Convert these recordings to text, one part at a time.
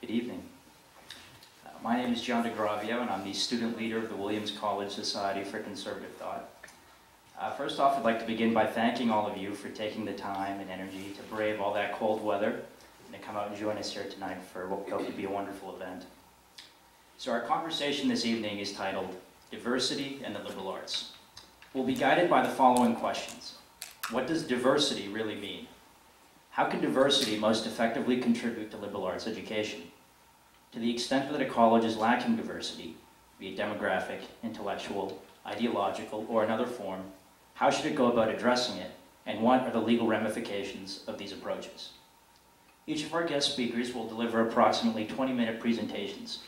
Good evening. Uh, My name is John DeGravio, and I'm the student leader of the Williams College Society for Conservative Thought. Uh, First off, I'd like to begin by thanking all of you for taking the time and energy to brave all that cold weather and to come out and join us here tonight for what we hope to be a wonderful event. So our conversation this evening is titled Diversity and the Liberal Arts. We'll be guided by the following questions. What does diversity really mean? How can diversity most effectively contribute to liberal arts education? To the extent that a college is lacking diversity, be it demographic, intellectual, ideological, or another form, how should it go about addressing it, and what are the legal ramifications of these approaches? Each of our guest speakers will deliver approximately 20-minute presentations.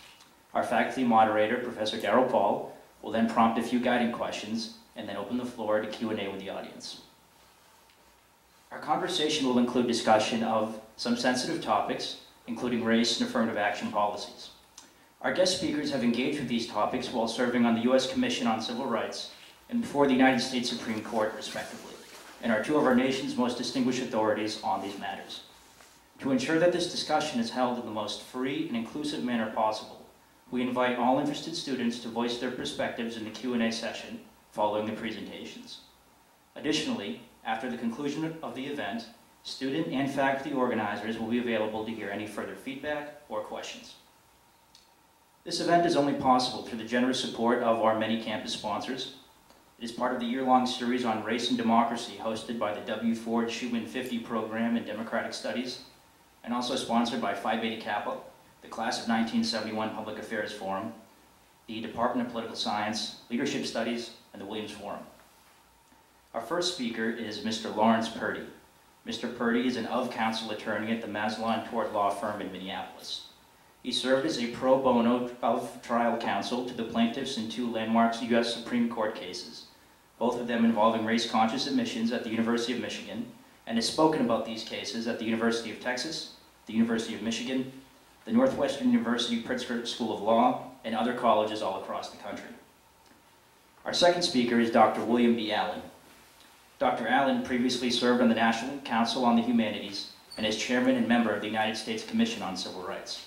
Our faculty moderator, Professor Darel Paul, will then prompt a few guiding questions and then open the floor to Q&A with the audience. Our conversation will include discussion of some sensitive topics, including race and affirmative action policies. Our guest speakers have engaged with these topics while serving on the U.S. Commission on Civil Rights and before the United States Supreme Court, respectively, and are two of our nation's most distinguished authorities on these matters. To ensure that this discussion is held in the most free and inclusive manner possible, we invite all interested students to voice their perspectives in the Q&A session following the presentations. Additionally, after the conclusion of the event, student and faculty organizers will be available to hear any further feedback or questions. This event is only possible through the generous support of our many campus sponsors. It is part of the year-long series on race and democracy hosted by the W. Ford Schumann 50 program in Democratic Studies, and also sponsored by Phi Beta Kappa, the Class of 1971 Public Affairs Forum, the Department of Political Science, Leadership Studies, and the Williams Forum. Our first speaker is Mr. Lawrence Purdy. Mr. Purdy is an of-counsel attorney at the Maslon Tort Law Firm in Minneapolis. He served as a pro bono of trial counsel to the plaintiffs in two landmark U.S. Supreme Court cases, both of them involving race-conscious admissions at the University of Michigan, and has spoken about these cases at the University of Texas, the University of Michigan, the Northwestern University Pritzker School of Law, and other colleges all across the country. Our second speaker is Dr. William B. Allen. Dr. Allen previously served on the National Council on the Humanities and is chairman and member of the United States Commission on Civil Rights.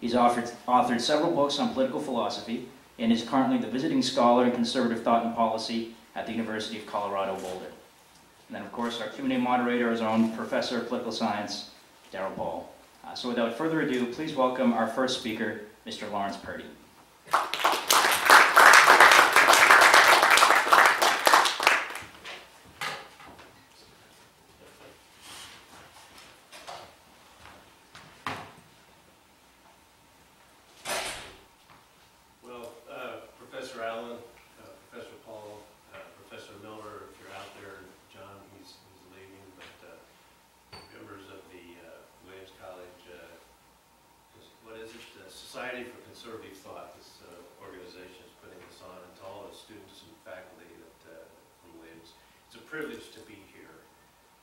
He's authored, authored several books on political philosophy and is currently the visiting scholar in conservative thought and policy at the University of Colorado Boulder. And then, of course, our Q&A moderator is our own professor of political science, Darel Paul. Uh, so without further ado, please welcome our first speaker, Mr. Lawrence Purdy. Well, uh, Professor Allen, uh, Professor Paul, uh, Professor Miller, if you're out there, John, he's, he's leaving, but uh, members of the uh, Williams College, uh, what is it, the Society for Conservative Thought, this uh, organization is putting this on, and to all the students and faculty that, uh, from Williams. It's a privilege to be here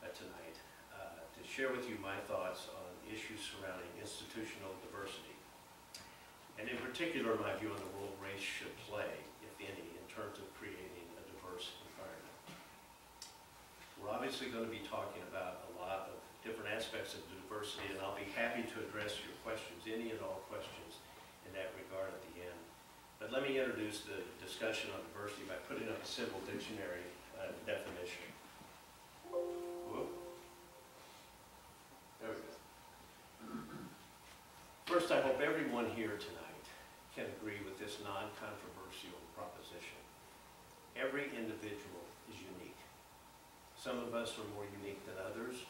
uh, tonight, uh, to share with you my thoughts on issues surrounding institutional diversity. And in particular, my view on the role race should play, if any, in terms of creating a diverse environment. We're obviously going to be talking about a lot of different aspects of diversity, and I'll be happy to address your questions, any and all questions in that regard at the end. But let me introduce the discussion on diversity by putting up a simple dictionary uh, definition. This non-controversial proposition. Every individual is unique. Some of us are more unique than others.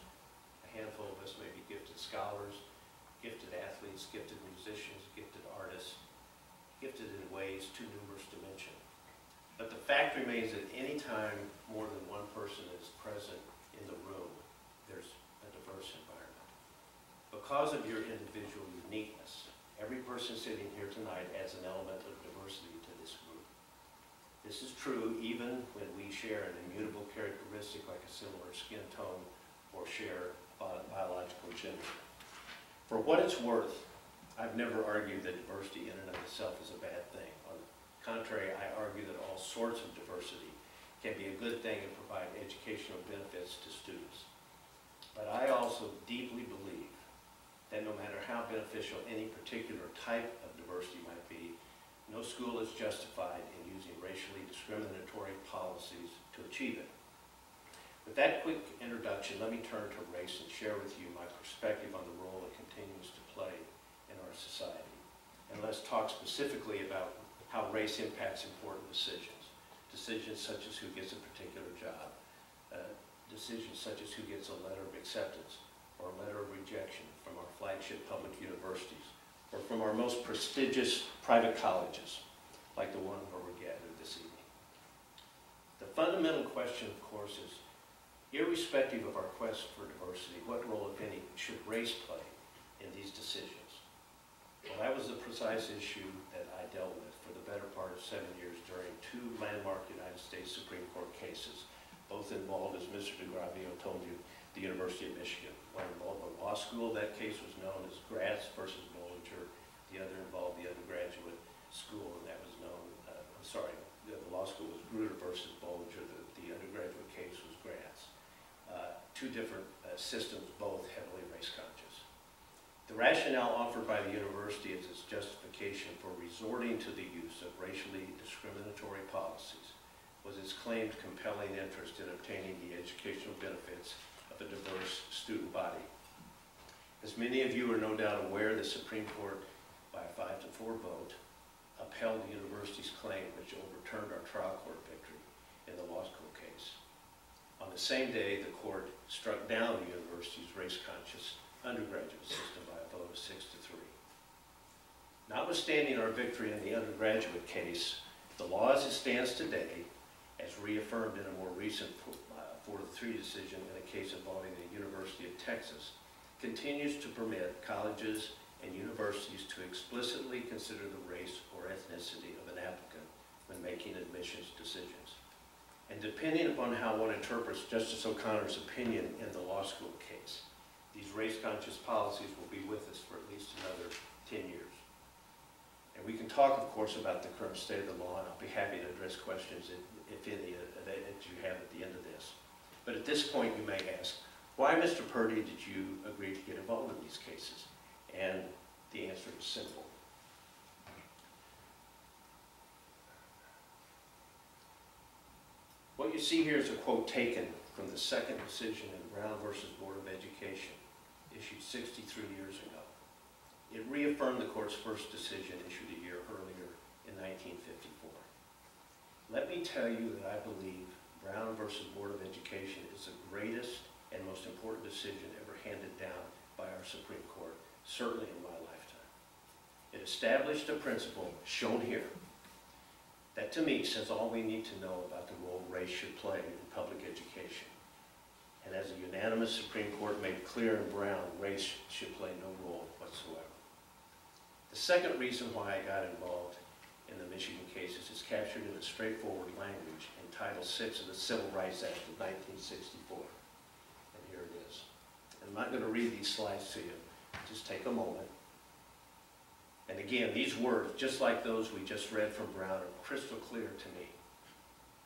A handful of us may be gifted scholars, gifted athletes, gifted musicians, gifted artists, gifted in ways too numerous to mention. But the fact remains that any time more than one person is present in the room, there's a diverse environment. Because of your individual uniqueness, every person sitting here tonight adds an element of diversity to this group. This is true even when we share an immutable characteristic like a similar skin tone or share bi- biological gender. For what it's worth, I've never argued that diversity in and of itself is a bad thing. On the contrary, I argue that all sorts of diversity can be a good thing and provide educational benefits to students. But I also deeply believe that no matter how beneficial any particular type of diversity might be, no school is justified in using racially discriminatory policies to achieve it. With that quick introduction, let me turn to race and share with you my perspective on the role it continues to play in our society. And let's talk specifically about how race impacts important decisions. Decisions such as who gets a particular job, uh, decisions such as who gets a letter of acceptance or letter of rejection from our flagship public universities or from our most prestigious private colleges, like the one where we're gathered this evening. The fundamental question, of course, is irrespective of our quest for diversity, what role, if any, should race play in these decisions? Well, that was the precise issue that I dealt with for the better part of seven years during two landmark United States Supreme Court cases, both involved, as Mr. DeGravio told you, the University of Michigan. One involved a law school, that case was known as Gratz versus Bollinger. The other involved the undergraduate school, and that was known, uh, I'm sorry, the, the law school was Grutter versus Bollinger, the, the undergraduate case was Gratz. Uh, two different uh, systems, both heavily race conscious. The rationale offered by the university as its justification for resorting to the use of racially discriminatory policies was its claimed compelling interest in obtaining the educational benefits a diverse student body. As many of you are no doubt aware, the Supreme Court, by a five to four vote, upheld the university's claim, which overturned our trial court victory in the law school case. On the same day, the court struck down the university's race-conscious undergraduate system by a vote of six to three. Notwithstanding our victory in the undergraduate case, the law as it stands today, as reaffirmed in a more recent uh, four to three decision in a case involving the University of Texas, continues to permit colleges and universities to explicitly consider the race or ethnicity of an applicant when making admissions decisions. And depending upon how one interprets Justice O'Connor's opinion in the law school case, these race-conscious policies will be with us for at least another 10 years. And we can talk, of course, about the current state of the law, and I'll be happy to address questions, if, if any, that you have at the end of this. But at this point, you may ask, why, Mr. Purdy, did you agree to get involved in these cases? And the answer is simple. What you see here is a quote taken from the second decision in Brown versus Board of Education, issued 63 years ago. It reaffirmed the court's first decision issued a year earlier in 1954. Let me tell you that I believe Brown versus Board of Education is the greatest and most important decision ever handed down by our Supreme Court, certainly in my lifetime. It established a principle shown here that to me says all we need to know about the role race should play in public education. And as a unanimous Supreme Court made clear in Brown, race should play no role whatsoever. The second reason why I got involved in the Michigan cases is captured in a straightforward language in Title VI of the Civil Rights Act of 1964. And here it is. I'm not going to read these slides to you. Just take a moment. And again, these words, just like those we just read from Brown, are crystal clear to me.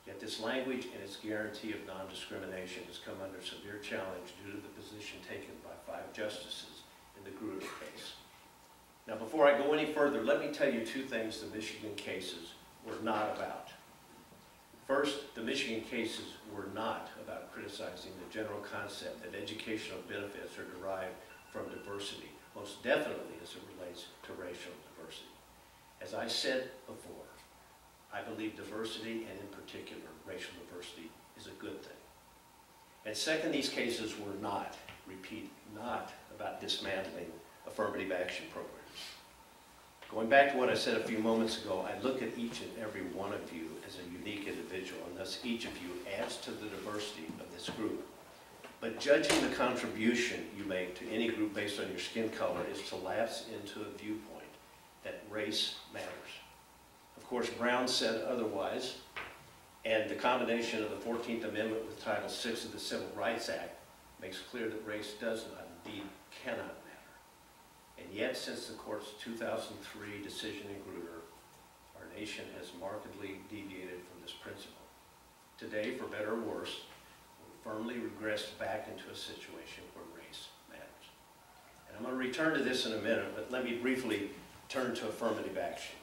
Yet this language and its guarantee of non-discrimination has come under severe challenge due to the position taken by five justices in the Grutter case. Now, before I go any further, let me tell you two things the Michigan cases were not about. First, the Michigan cases were not about criticizing the general concept that educational benefits are derived from diversity, most definitely as it relates to racial diversity. As I said before, I believe diversity, and in particular racial diversity, is a good thing. And second, these cases were not, repeat, not about dismantling affirmative action programs. Going back to what I said a few moments ago, I look at each and every one of you as a unique individual, and thus each of you adds to the diversity of this group. But judging the contribution you make to any group based on your skin color is to lapse into a viewpoint that race matters. Of course, Brown said otherwise, and the combination of the 14th Amendment with Title VI of the Civil Rights Act makes clear that race does not, indeed cannot yet, since the court's 2003 decision in Grutter, our nation has markedly deviated from this principle. Today, for better or worse, we firmly regressed back into a situation where race matters. And I'm going to return to this in a minute, but let me briefly turn to affirmative action.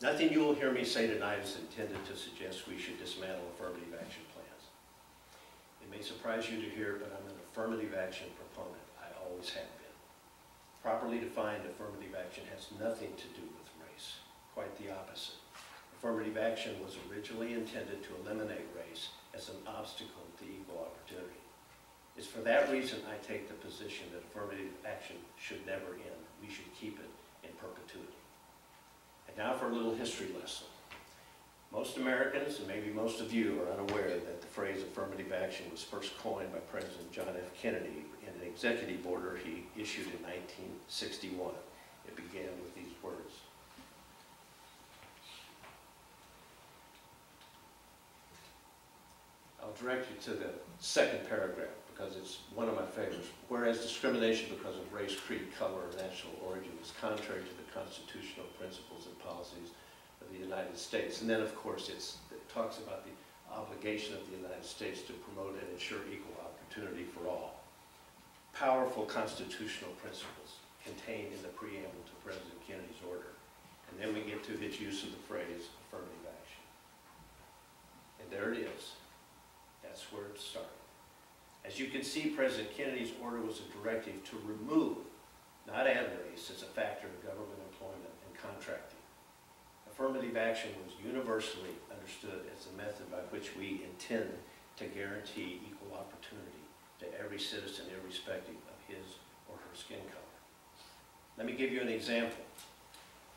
Nothing you will hear me say tonight is intended to suggest we should dismantle affirmative action plans. It may surprise you to hear, but I'm an affirmative action proponent. I always have been. Properly defined, affirmative action has nothing to do with race. Quite the opposite. Affirmative action was originally intended to eliminate race as an obstacle to equal opportunity. It's for that reason I take the position that affirmative action should never end. We should keep it in perpetuity. And now for a little history lesson. Most Americans, and maybe most of you, are unaware that the phrase affirmative action was first coined by President John F. Kennedy in an executive order he issued in 1961. It began with these words. I'll direct you to the second paragraph because it's one of my favorites. Whereas discrimination because of race, creed, color, or national origin is contrary to the constitutional principles and policies the United States. And then, of course, it talks about the obligation of the United States to promote and ensure equal opportunity for all. Powerful constitutional principles contained in the preamble to President Kennedy's order. And then we get to his use of the phrase affirmative action. And there it is. That's where it started. As you can see, President Kennedy's order was a directive to remove, not add race as a factor of government employment and contracting. Affirmative action was universally understood as the method by which we intend to guarantee equal opportunity to every citizen irrespective of his or her skin color. Let me give you an example.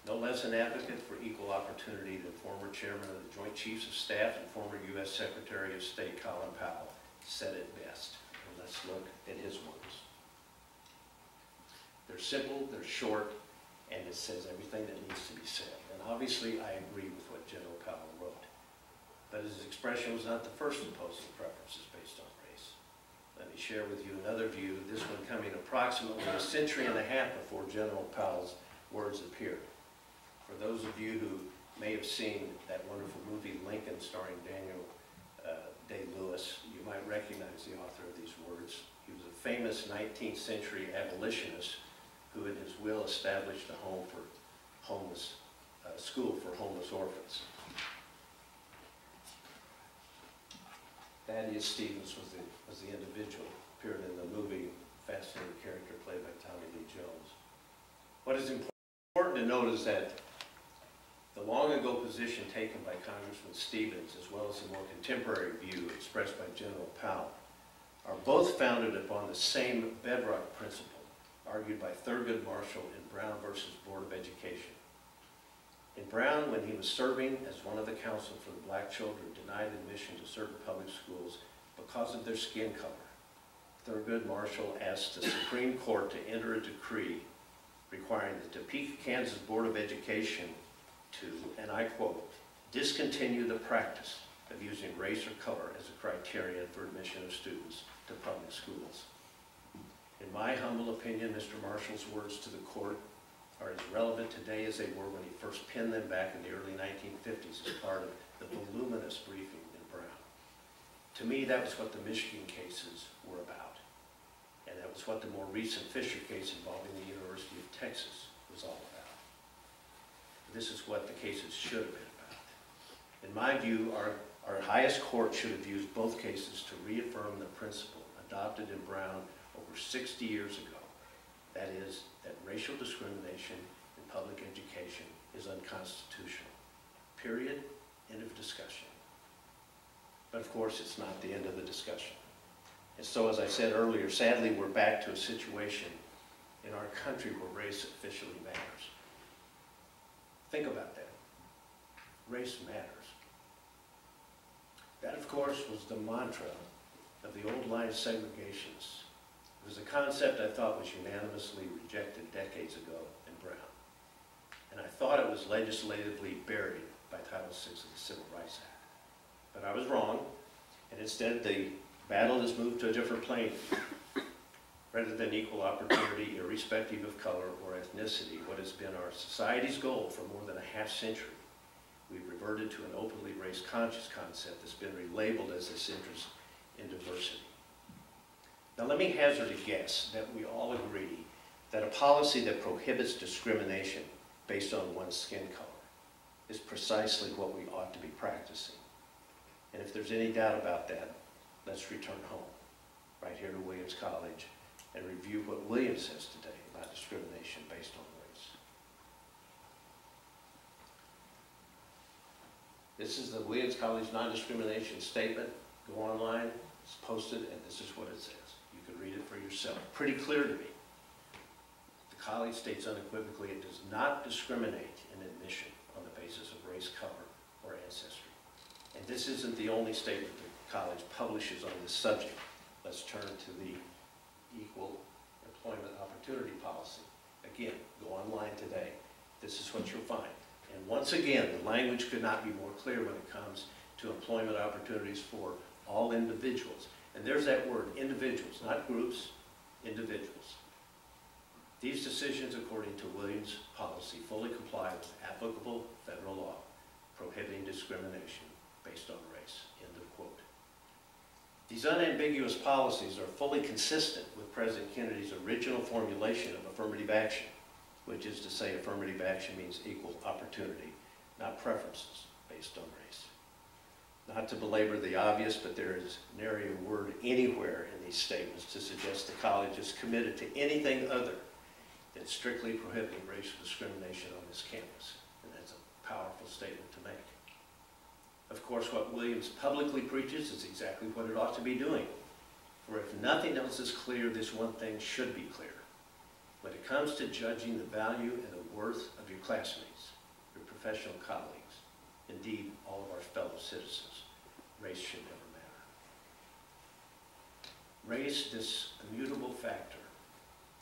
No less an advocate for equal opportunity than former chairman of the Joint Chiefs of Staff and former U.S. Secretary of State Colin Powell said it best. And let's look at his words. They're simple, they're short, and it says everything that needs to be said. Obviously, I agree with what General Powell wrote. But his expression was not the first imposing preferences based on race. Let me share with you another view, this one coming approximately a century and a half before General Powell's words appeared. For those of you who may have seen that wonderful movie Lincoln starring Daniel uh, Day-Lewis, you might recognize the author of these words. He was a famous 19th century abolitionist who in his will established a home for homeless, uh, school for homeless orphans. Thaddeus Stevens was the, was the individual, appeared in the movie, fascinating character played by Tommy Lee Jones. What is important to note is that the long ago position taken by Congressman Stevens, as well as the more contemporary view expressed by General Powell, are both founded upon the same bedrock principle argued by Thurgood Marshall in Brown versus Board of Education. In Brown, when he was serving as one of the counsel for the black children denied admission to certain public schools because of their skin color, Thurgood Marshall asked the Supreme Court to enter a decree requiring the Topeka, Kansas Board of Education to, and I quote, discontinue the practice of using race or color as a criterion for admission of students to public schools. In my humble opinion, Mr. Marshall's words to the court are as relevant today as they were when he first penned them back in the early 1950s as part of the voluminous briefing in Brown. To me, that was what the Michigan cases were about. And that was what the more recent Fisher case involving the University of Texas was all about. This is what the cases should have been about. In my view, our, our highest court should have used both cases to reaffirm the principle adopted in Brown over 60 years ago. That is, that racial discrimination in public education is unconstitutional. Period. End of discussion. But of course, it's not the end of the discussion. And so, as I said earlier, sadly, we're back to a situation in our country where race officially matters. Think about that. Race matters. That, of course, was the mantra of the old line segregationists. It was a concept I thought was unanimously rejected decades ago in Brown. And I thought it was legislatively buried by Title VI of the Civil Rights Act. But I was wrong, and instead the battle has moved to a different plane. rather than equal opportunity irrespective of color or ethnicity, what has been our society's goal for more than a half century. We've reverted to an openly race-conscious concept that's been relabeled as this interest in diversity. Now, let me hazard a guess that we all agree that a policy that prohibits discrimination based on one's skin color is precisely what we ought to be practicing. And if there's any doubt about that, let's return home, right here to Williams College, and review what Williams says today about discrimination based on race. This is the Williams College non-discrimination statement. Go online, it's posted, and this is what it says. Can read it for yourself. Pretty clear to me. The college states unequivocally it does not discriminate in admission on the basis of race, color, or ancestry. And this isn't the only statement the college publishes on this subject. Let's turn to the equal employment opportunity policy. Again, go online today. This is what you'll find. And once again, the language could not be more clear when it comes to employment opportunities for all individuals. And there's that word, individuals, not groups, individuals. These decisions, according to Williams' policy, fully comply with applicable federal law prohibiting discrimination based on race. End of quote. These unambiguous policies are fully consistent with President Kennedy's original formulation of affirmative action, which is to say affirmative action means equal opportunity, not preferences based on race. Not to belabor the obvious, but there is nary a word anywhere in these statements to suggest the college is committed to anything other than strictly prohibiting racial discrimination on this campus. And that's a powerful statement to make. Of course, what Williams publicly preaches is exactly what it ought to be doing. For if nothing else is clear, this one thing should be clear. When it comes to judging the value and the worth of your classmates, your professional colleagues, indeed all of our fellow citizens, race should never matter. Race, this immutable factor,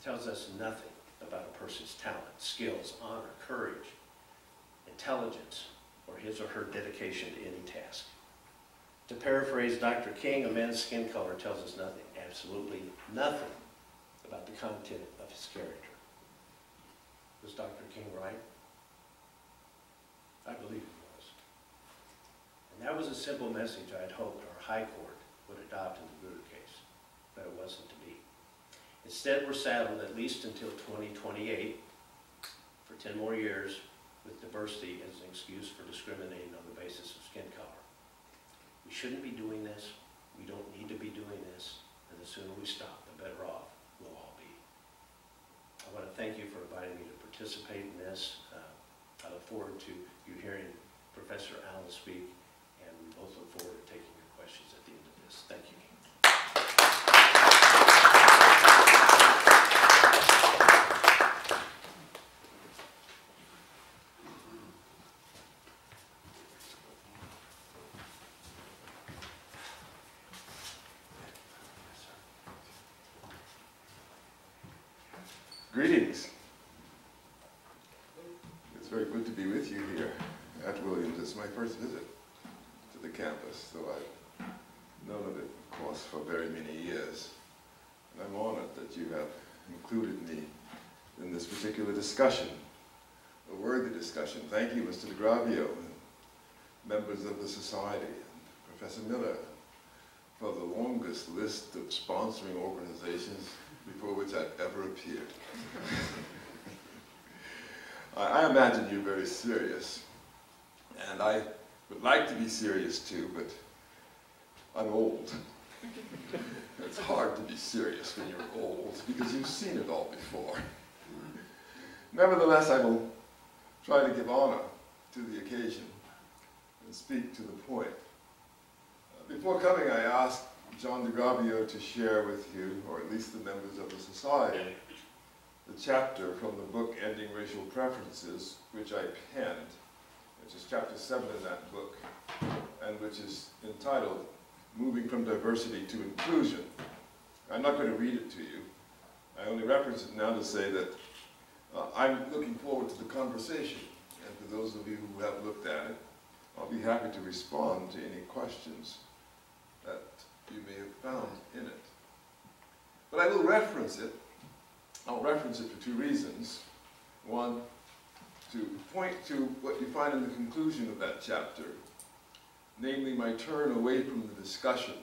tells us nothing about a person's talent, skills, honor, courage, intelligence, or his or her dedication to any task. To paraphrase Dr. King, a man's skin color tells us nothing, absolutely nothing, about the content of his character. Was Dr. King right? I believe that was a simple message I had hoped our High Court would adopt in the Grutter case, but it wasn't to be. Instead, we're saddled at least until 2028 for 10 more years with diversity as an excuse for discriminating on the basis of skin color. We shouldn't be doing this. We don't need to be doing this. And the sooner we stop, the better off we'll all be. I want to thank you for inviting me to participate in this. Uh, I look forward to you hearing Professor Allen speak, both look forward to taking your questions at the end of this. Thank you. Greetings. It's very good to be with you here at Williams. It's my first visit campus, though I've known of it, of course, for very many years. And I'm honored that you have included me in this particular discussion, a worthy discussion. Thank you, Mr. DeGravio, and members of the society, and Professor Miller, for the longest list of sponsoring organizations before which I've ever appeared. I, I imagine you're very serious, and I would like to be serious too, but I'm old. it's hard to be serious when you're old because you've seen it all before. Nevertheless, I will try to give honor to the occasion and speak to the point. Before coming, I asked John DeGravio to share with you, or at least the members of the society, the chapter from the book Ending Racial Preferences, which I penned, which is chapter seven in that book, and which is entitled Moving from Diversity to Inclusion. I'm not going to read it to you. I only reference it now to say that uh, I'm looking forward to the conversation, and for those of you who have looked at it, I'll be happy to respond to any questions that you may have found in it. But I will reference it. I'll reference it for two reasons. One, to point to what you find in the conclusion of that chapter, namely my turn away from the discussion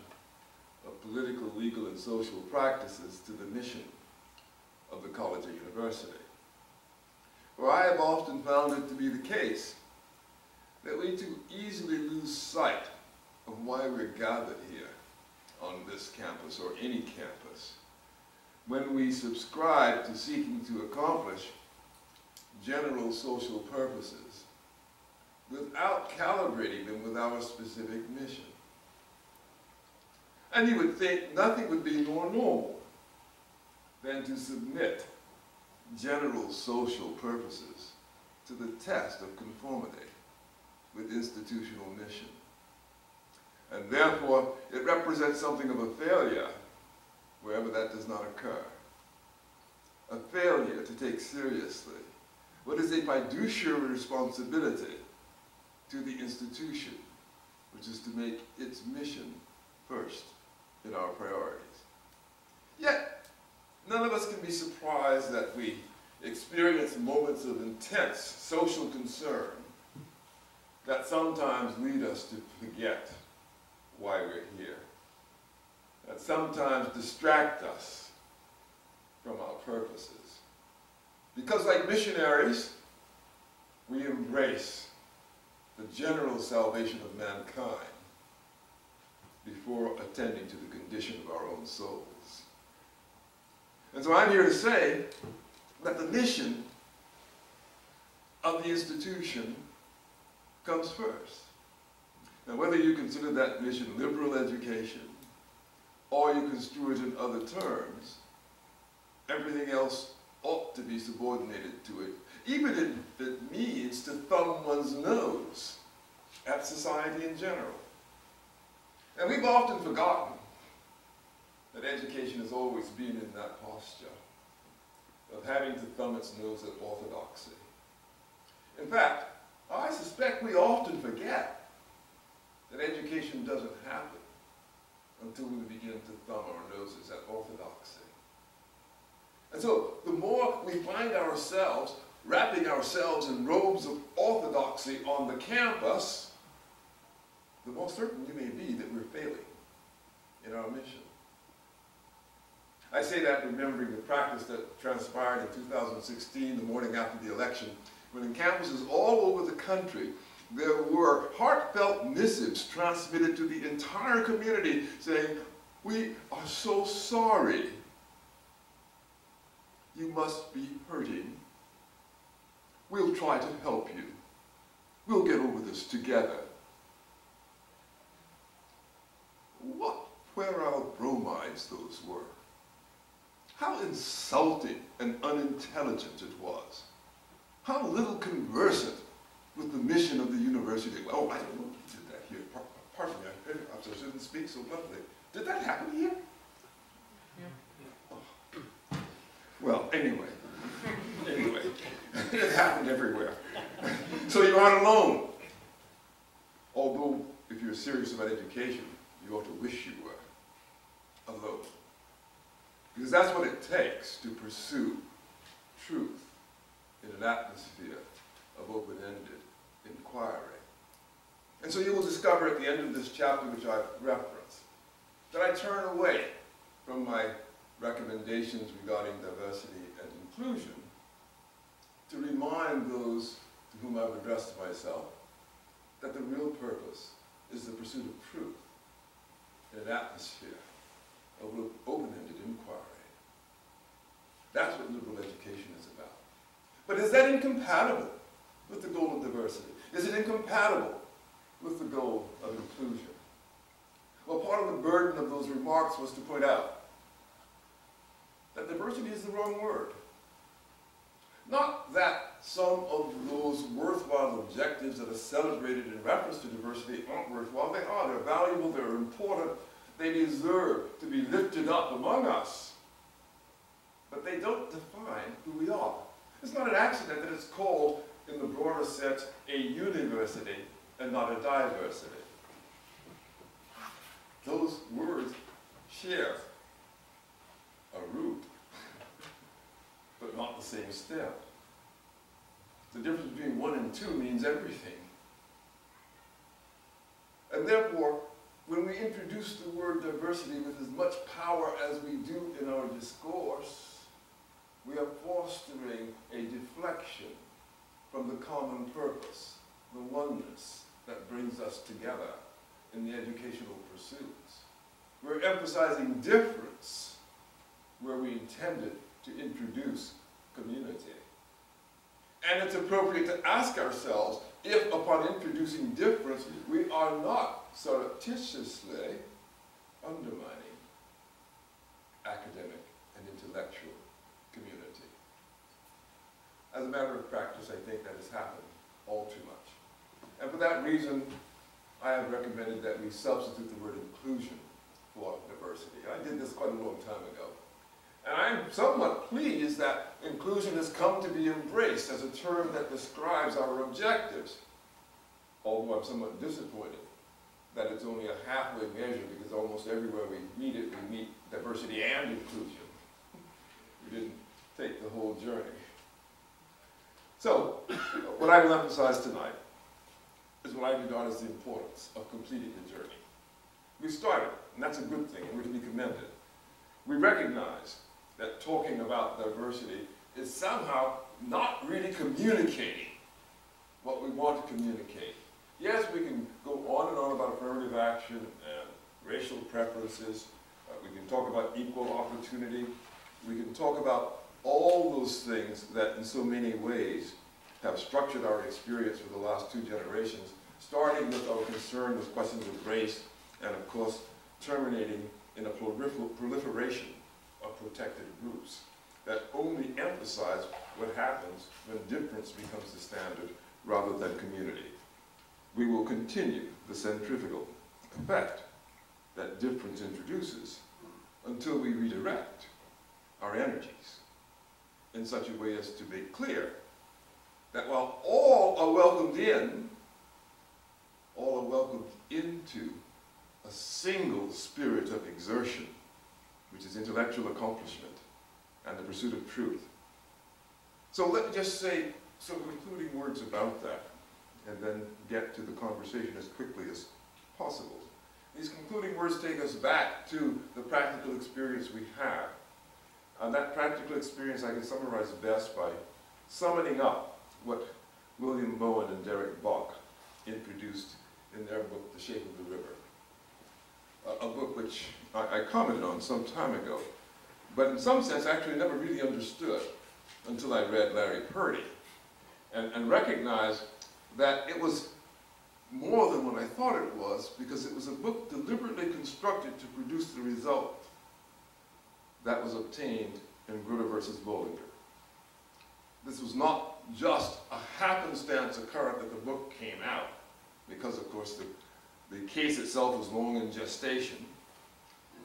of political, legal, and social practices to the mission of the college or university. For I have often found it to be the case that we too easily lose sight of why we're gathered here on this campus or any campus when we subscribe to seeking to accomplish general social purposes without calibrating them with our specific mission. And you would think nothing would be more normal than to submit general social purposes to the test of conformity with institutional mission. And therefore, it represents something of a failure wherever that does not occur. A failure to take seriously what is a fiduciary responsibility to the institution, which is to make its mission first in our priorities. Yet, none of us can be surprised that we experience moments of intense social concern that sometimes lead us to forget why we're here, that sometimes distract us from our purposes. Because like missionaries, we embrace the general salvation of mankind before attending to the condition of our own souls. And so I'm here to say that the mission of the institution comes first. Now, whether you consider that mission liberal education or you construe it in other terms, everything else ought to be subordinated to it, even if it means to thumb one's nose at society in general. And we've often forgotten that education has always been in that posture of having to thumb its nose at orthodoxy. In fact, I suspect we often forget that education doesn't happen until we begin to thumb our noses at orthodoxy. And so the more we find ourselves wrapping ourselves in robes of orthodoxy on the campus, the more certain we may be that we're failing in our mission. I say that remembering the practice that transpired in 2016, the morning after the election, when in campuses all over the country, there were heartfelt missives transmitted to the entire community saying, we are so sorry. You must be hurting. We'll try to help you. We'll get over this together. What puerile bromides those were. How insulting and unintelligent it was. How little conversant with the mission of the university. Oh, I don't know if you did that here. Pardon me, I, I shouldn't speak so bluntly. Did that happen here? Oh. Well, anyway. Anyway, it happened everywhere. so you aren't alone. Although, if you're serious about education, you ought to wish you were alone. Because that's what it takes to pursue truth in an atmosphere of open-ended inquiry. And so you will discover at the end of this chapter, which I've referenced, that I turn away from my recommendations regarding diversity and inclusion to remind those to whom I've addressed myself that the real purpose is the pursuit of truth in an atmosphere of open-ended inquiry. That's what liberal education is about. But is that incompatible with the goal of diversity? Is it incompatible with the goal of inclusion? Well, part of the burden of those remarks was to point out that diversity is the wrong word. Not that some of those worthwhile objectives that are celebrated in reference to diversity aren't worthwhile. They are. They're valuable. They're important. They deserve to be lifted up among us. But they don't define who we are. It's not an accident that it's called, in the broader sense, a university and not a diversity. Those words share a not the same step. The difference between one and two means everything. And therefore, when we introduce the word diversity with as much power as we do in our discourse, we are fostering a deflection from the common purpose, the oneness that brings us together in the educational pursuits. We're emphasizing difference where we intended to introduce community. And it's appropriate to ask ourselves if, upon introducing difference, we are not surreptitiously undermining academic and intellectual community. As a matter of practice, I think that has happened all too much. And for that reason, I have recommended that we substitute the word inclusion for diversity. I did this quite a long time ago. And I'm somewhat pleased that inclusion has come to be embraced as a term that describes our objectives. Although I'm somewhat disappointed that it's only a halfway measure because almost everywhere we meet it, we meet diversity and inclusion. We didn't take the whole journey. So, what I will emphasize tonight is what I regard as the importance of completing the journey. We started, and that's a good thing, and we're to be commended. We recognize that talking about diversity is somehow not really communicating what we want to communicate. Yes, we can go on and on about affirmative action and racial preferences. Uh, we can talk about equal opportunity. We can talk about all those things that in so many ways have structured our experience for the last two generations, starting with our concern with questions of race and of course terminating in a proliferation of protected groups that only emphasize what happens when difference becomes the standard rather than community. We will continue the centrifugal effect that difference introduces until we redirect our energies in such a way as to make clear that while all are welcomed in, all are welcomed into a single spirit of exertion which is intellectual accomplishment and the pursuit of truth. So let me just say some concluding words about that and then get to the conversation as quickly as possible. These concluding words take us back to the practical experience we have. And that practical experience I can summarize best by summoning up what William Bowen and Derek Bok introduced in their book, The Shape of the River a, a book which I, I, commented on some time ago, but in some sense actually never really understood until I read Larry Purdy and, and recognized that it was more than what I thought it was because it was a book deliberately constructed to produce the result that was obtained in Grutter versus Bollinger. This was not just a happenstance occurrence that the book came out, because of course the the case itself was long in gestation.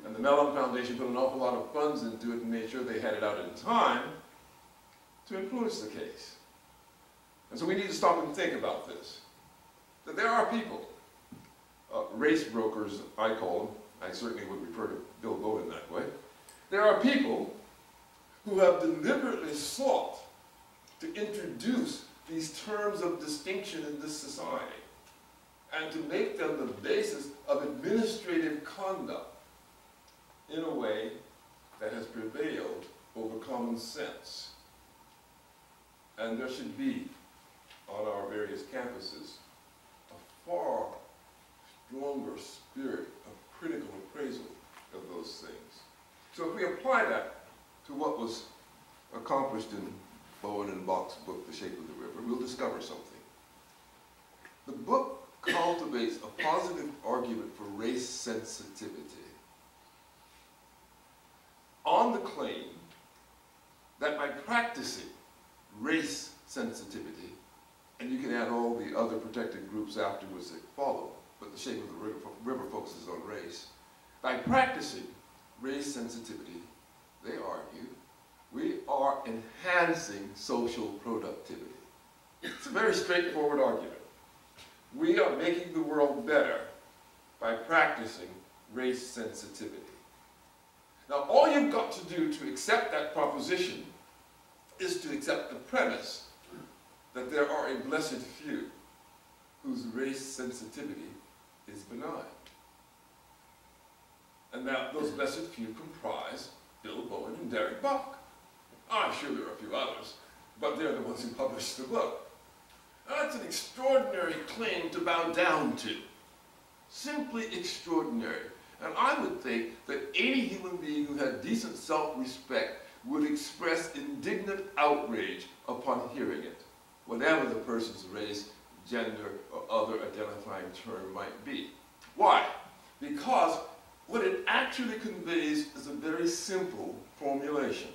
And the Mellon Foundation put an awful lot of funds into it and made sure they had it out in time to influence the case. And so we need to stop and think about this. That there are people, uh, race brokers, I call them, I certainly would refer to Bill Bowen that way. There are people who have deliberately sought to introduce these terms of distinction in this society and to make them the basis of administrative conduct in a way that has prevailed over common sense. And there should be, on our various campuses, a far stronger spirit of critical appraisal of those things. So if we apply that to what was accomplished in Bowen and Bok's book, The Shape of the River, we'll discover something. The book cultivates a positive argument for race sensitivity on the claim that by practicing race sensitivity, and you can add all the other protected groups afterwards that follow, but the shape of the river, river focuses on race. By practicing race sensitivity, they argue, we are enhancing social productivity. It's a very straightforward argument. We are making the world better by practicing race sensitivity. Now, all you've got to do to accept that proposition is to accept the premise that there are a blessed few whose race sensitivity is benign. And that those blessed few comprise Bill Bowen and Derek Bok. I'm sure there are a few others, but they're the ones who published the book. That's an extraordinary claim to bow down to. Simply extraordinary. And I would think that any human being who had decent self-respect would express indignant outrage upon hearing it, whatever the person's race, gender, or other identifying term might be. Why? Because what it actually conveys is a very simple formulation.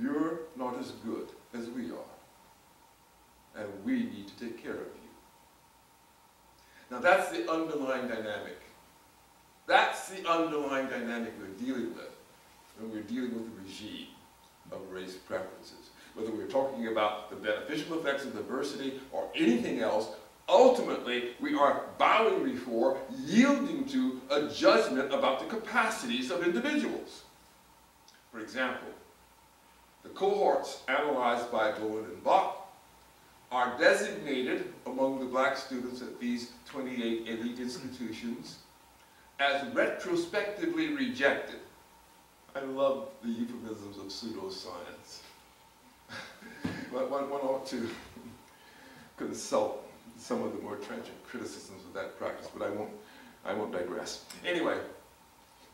You're not as good as we are, and we need to take care of you. Now that's the underlying dynamic. That's the underlying dynamic we're dealing with when we're dealing with the regime of race preferences. Whether we're talking about the beneficial effects of diversity or anything else, ultimately we are bowing before, yielding to a judgment about the capacities of individuals. For example, the cohorts analyzed by Bowen and Bok are designated among the black students at these 28 elite institutions as retrospectively rejected. I love the euphemisms of pseudoscience. one, one ought to consult some of the more trenchant criticisms of that practice, but I won't, I won't digress. Anyway,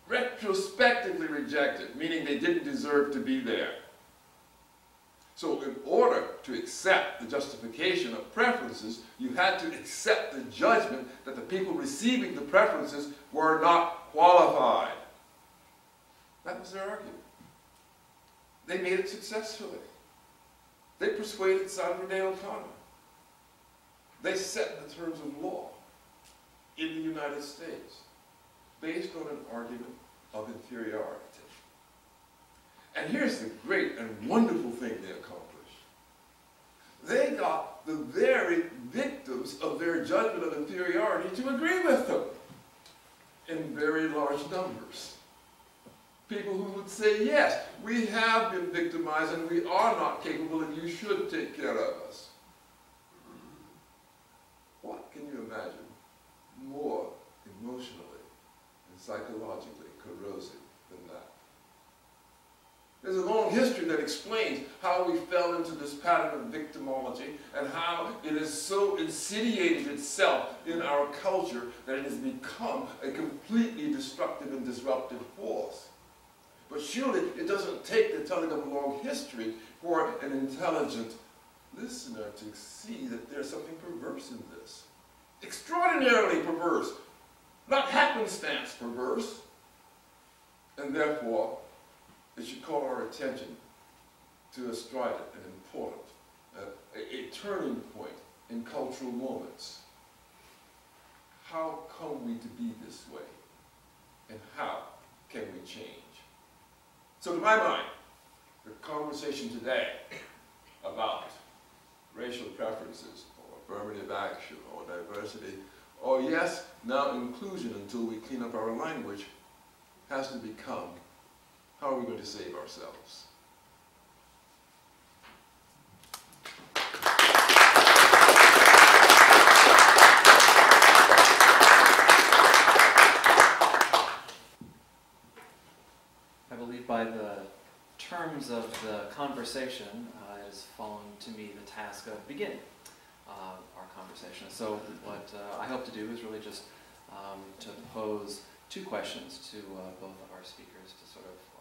retrospectively rejected, meaning they didn't deserve to be there. So in order to accept the justification of preferences, you had to accept the judgment that the people receiving the preferences were not qualified. That was their argument. They made it successfully. They persuaded Sandra Day O'Connor. They set the terms of law in the United States based on an argument of inferiority. And here's the great and wonderful thing they accomplished. They got the very victims of their judgment of inferiority to agree with them in very large numbers. People who would say, yes, we have been victimized and we are not capable and you should take care of us. What can you imagine more emotionally and psychologically corrosive than that? There's a long history that explains how we fell into this pattern of victimology and how it has so insidiated itself in our culture that it has become a completely destructive and disruptive force. But surely it doesn't take the telling of a long history for an intelligent listener to see that there's something perverse in this. Extraordinarily perverse. Not happenstance perverse. And therefore, it should call our attention to a strident and important, uh, a, a turning point in cultural moments. How come we to be this way? And how can we change? So to my mind, the conversation today about racial preferences or affirmative action or diversity, or yes, now inclusion until we clean up our language, has to become how are we going to save ourselves? I believe by the terms of the conversation uh, is fallen to me the task of beginning uh, our conversation. So what uh, I hope to do is really just um, to pose two questions to uh, both of our speakers to sort of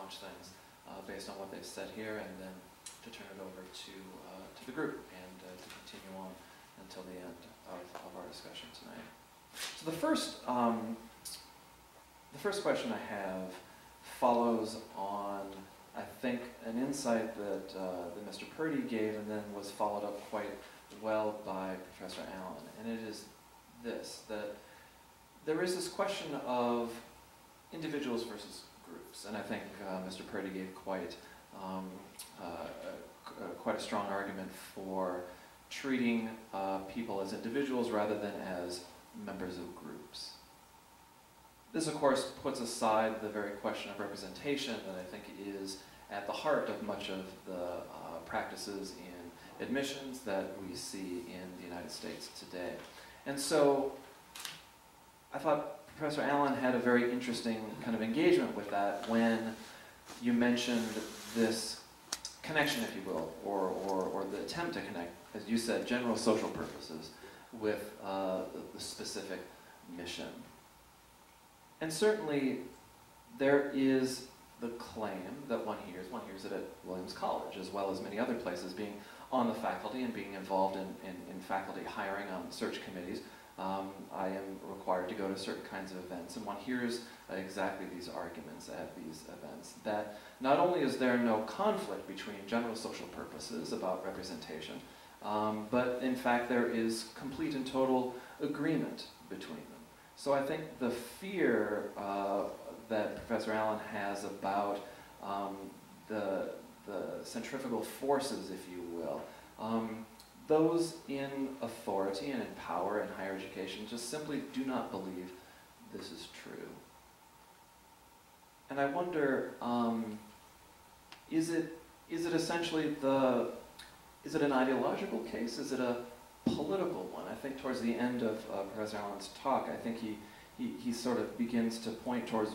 launch things uh, based on what they've said here and then to turn it over to, uh, to the group and uh, to continue on until the end of, of our discussion tonight. So the first, um, the first question I have follows on, I think, an insight that, uh, that Mr. Purdy gave and then was followed up quite well by Professor Allen. And it is this, that there is this question of individuals versus groups. And I think uh, Mr. Purdy gave quite, um, uh, a, quite a strong argument for treating uh, people as individuals rather than as members of groups. This, of course, puts aside the very question of representation that I think is at the heart of much of the uh, practices in admissions that we see in the United States today. And so I thought Professor Allen had a very interesting kind of engagement with that when you mentioned this connection, if you will, or, or, or the attempt to connect, as you said, general social purposes with uh, the, specific mission. And certainly there is the claim that one hears, one hears it at Williams College as well as many other places, being on the faculty and being involved in, in, in faculty hiring on search committees. Um, I am required to go to certain kinds of events, and one hears exactly these arguments at these events. That not only is there no conflict between general social purposes about representation, um, but in fact there is complete and total agreement between them. So I think the fear uh, that Professor Allen has about um, the, the centrifugal forces, if you will, um, those in authority and in power in higher education just simply do not believe this is true. And I wonder, um, is it is it essentially the is it an ideological case? Is it a political one? I think towards the end of uh, Professor Allen's talk, I think he, he he sort of begins to point towards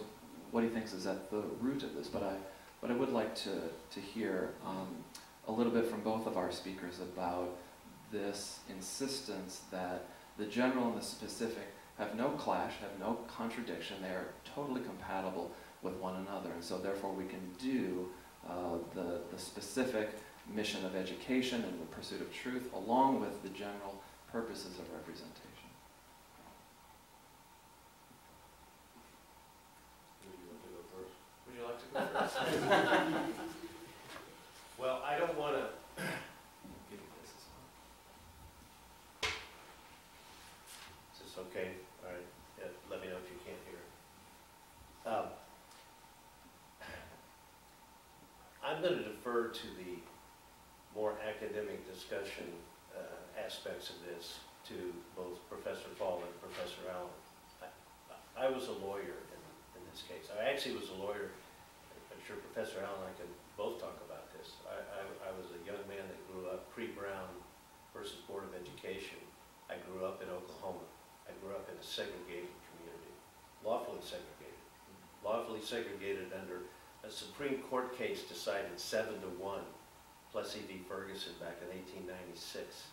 what he thinks is at the root of this. But I but I would like to to hear um, a little bit from both of our speakers about this insistence that the general and the specific have no clash, have no contradiction. They are totally compatible with one another. And so therefore we can do uh, the, the specific mission of education and the pursuit of truth along with the general purposes of representation. Would you like to go first? Would you like to go first? Well, I don't want to, Give you this as well. is this okay? All right, yeah, let me know if you can't hear. Um, I'm going to defer to the more academic discussion uh, aspects of this to both Professor Paul and Professor Allen. I- I was a lawyer in, in this case. I actually was a lawyer, I'm sure Professor Allen and I can both talk about this. I, I, I was a young man that grew up pre-Brown versus Board of Education. I grew up in Oklahoma. I grew up in a segregated community, lawfully segregated. Lawfully segregated under a Supreme Court case decided seven to one, Plessy v. Ferguson back in eighteen ninety-six,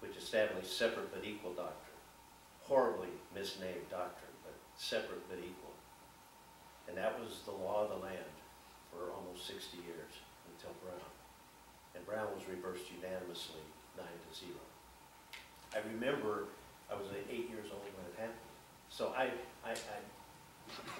which established separate but equal doctrine. Horribly misnamed doctrine, but separate but equal. And that was the law of the land for almost sixty years until Brown. And Brown was reversed unanimously, nine to zero. I remember I was eight years old when it happened. So I, I, I,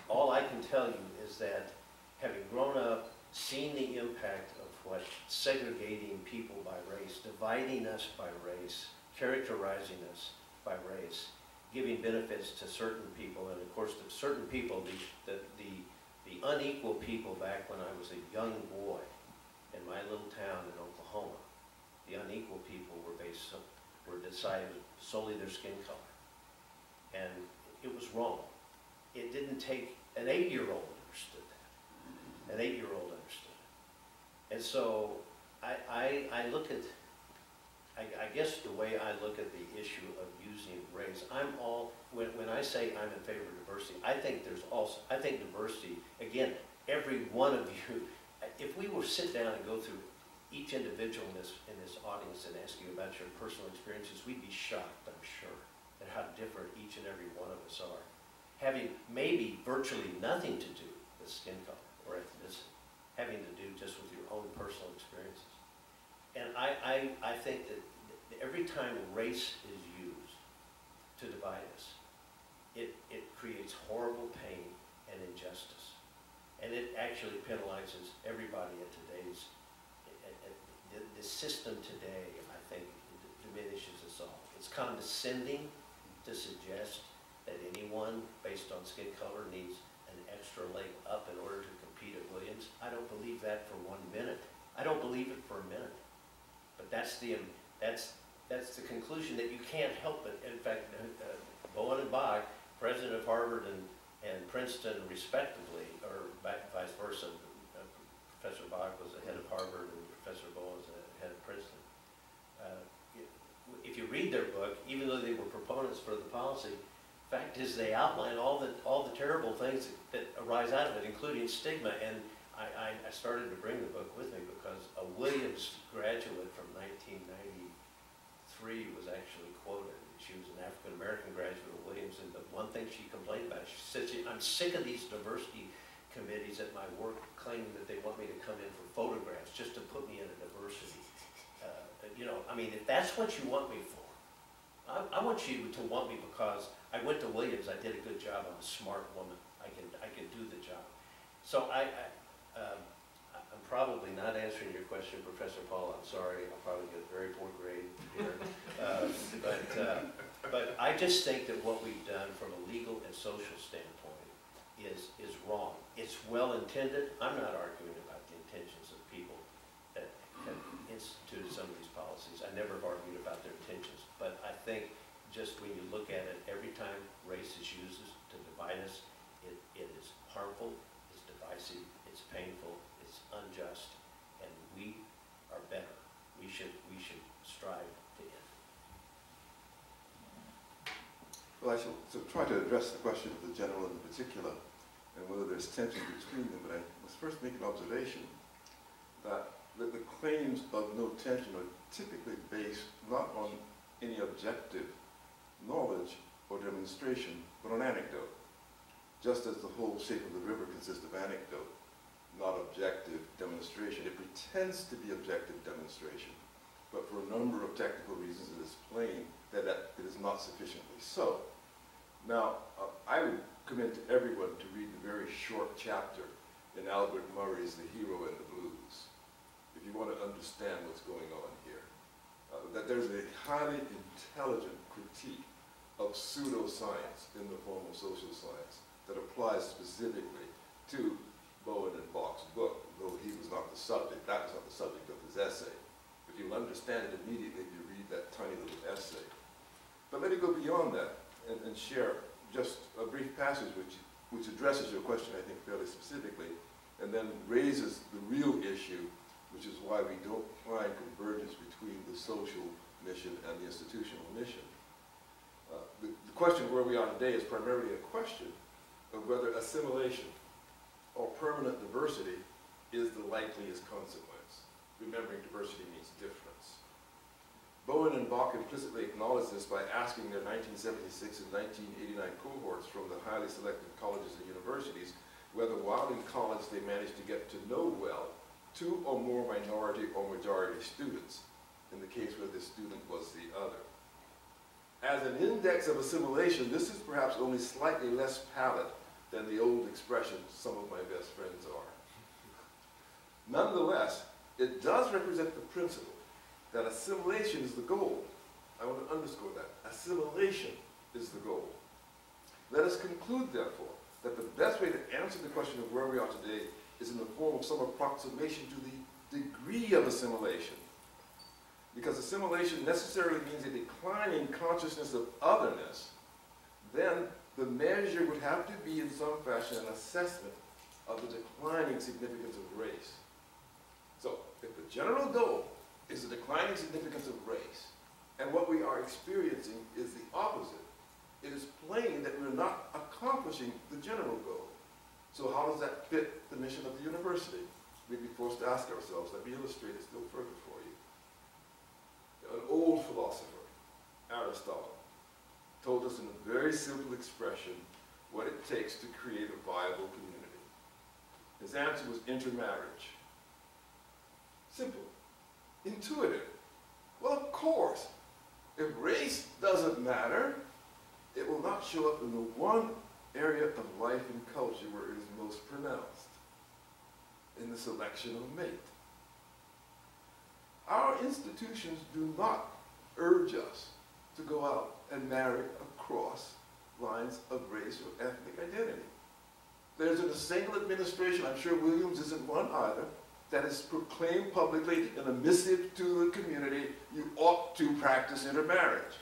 all I can tell you is that having grown up, seen the impact of what segregating people by race, dividing us by race, characterizing us by race, giving benefits to certain people, and of course, the certain people, the, the, the, the unequal people back when I was a young boy in my little town in Oklahoma, the unequal people were based, were decided solely their skin color. And it was wrong. It didn't take, an eight-year-old understood. An eight-year-old understood. And so I, I, I look at, I, I guess the way I look at the issue of using race, I'm all, when, when I say I'm in favor of diversity, I think there's also, I think diversity, again, every one of you, if we were sit down and go through each individual in this, in this audience and ask you about your personal experiences, we'd be shocked, I'm sure, at how different each and every one of us are. Having maybe virtually nothing to do with skin color having to do just with your own personal experiences. And I, I, I think that every time race is used to divide us, it, it creates horrible pain and injustice. And it actually penalizes everybody at today's, at, at, the, the system today, I think, diminishes us all. It's condescending to suggest that anyone based on skin color needs an extra leg up in order to at Williams. I don't believe that for one minute. I don't believe it for a minute. But that's the, that's, that's the conclusion that you can't help it. In fact, uh, uh, Bowen and Bok, president of Harvard and, and Princeton respectively, or vice versa, uh, Professor Bok was the head of Harvard and Professor Bowen was the head of Princeton. Uh, If you read their book, even though they were proponents for the policy, fact is they outline all the, all the terrible things that arise out of it, including stigma. And I, I, started to bring the book with me because a Williams graduate from 1993 was actually quoted. She was an African-American graduate of Williams, and the one thing she complained about, she said, she, I'm sick of these diversity committees at my work claiming that they want me to come in for photographs just to put me in a diversity. Uh, You know, I mean, if that's what you want me for, I, I want you to want me because I went to Williams, I did a good job, I'm a smart woman, I can, I can do the job. So I, I, um, I'm probably not answering your question, Professor Paul, I'm sorry, I'll probably get a very poor grade here. Uh, But, uh, but I just think that what we've done from a legal and social standpoint is, is wrong. It's well-intended, I'm not arguing about the intentions of people that have instituted some of these policies. I never have argued about their intentions, but I think just when you look at it, every time race is used to divide us, it, it is harmful, it's divisive, it's painful, it's unjust, and we are better. We should, we should strive to end. Well, I shall of try to address the question of the general and the particular, and whether there's tension between them, but I must first make an observation that the, the claims of no tension are typically based not on any objective knowledge or demonstration, but an anecdote. Just as the whole shape of the river consists of anecdote, not objective demonstration. It pretends to be objective demonstration, but for a number of technical reasons it is plain that, that it is not sufficiently so. Now, uh, I would commend to everyone to read the very short chapter in Albert Murray's The Hero and the Blues, if you want to understand what's going on Uh, that there's a highly intelligent critique of pseudoscience in the form of social science that applies specifically to Bowen and Bok's book, though he was not the subject, that was not the subject of his essay. But you'll understand it immediately if you read that tiny little essay. But let me go beyond that and, and share just a brief passage which, which addresses your question, I think, fairly specifically, and then raises the real issue, which is why we don't find convergence between the social mission and the institutional mission. Uh, the, the question where we are today is primarily a question of whether assimilation or permanent diversity is the likeliest consequence. Remembering diversity means difference. Bowen and Bok implicitly acknowledge this by asking their 1976 and 1989 cohorts from the highly selected colleges and universities whether while in college they managed to get to know well two or more minority or majority students, in the case where the student was the other. As an index of assimilation, this is perhaps only slightly less pallid than the old expression, some of my best friends are. Nonetheless, it does represent the principle that assimilation is the goal. I want to underscore that. Assimilation is the goal. Let us conclude, therefore, that the best way to answer the question of where we are today is in the form of some approximation to the degree of assimilation. Because assimilation necessarily means a declining consciousness of otherness, then the measure would have to be in some fashion an assessment of the declining significance of race. So, if the general goal is the declining significance of race, and what we are experiencing is the opposite, it is plain that we're not accomplishing the general goal. So how does that fit the mission of the university? We'd be forced to ask ourselves, let me illustrate it still further for you. An old philosopher, Aristotle, told us in a very simple expression what it takes to create a viable community. His answer was intermarriage. Simple, intuitive. Well, of course, if race doesn't matter, it will not show up in the one area of life and culture where it is most pronounced, in the selection of mate. Our institutions do not urge us to go out and marry across lines of race or ethnic identity. There's a single administration, I'm sure Williams isn't one either, that has proclaimed publicly in a missive to the community, you ought to practice intermarriage.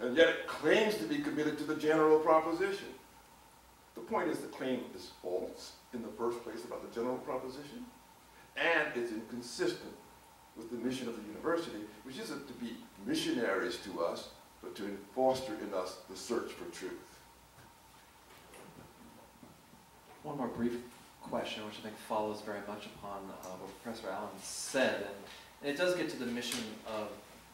And yet it claims to be committed to the general proposition. The point is the claim is false in the first place about the general proposition, and it's inconsistent with the mission of the university, which isn't to be missionaries to us, but to foster in us the search for truth. One more brief question, which I think follows very much upon uh, what Professor Allen said, and, and it does get to the mission of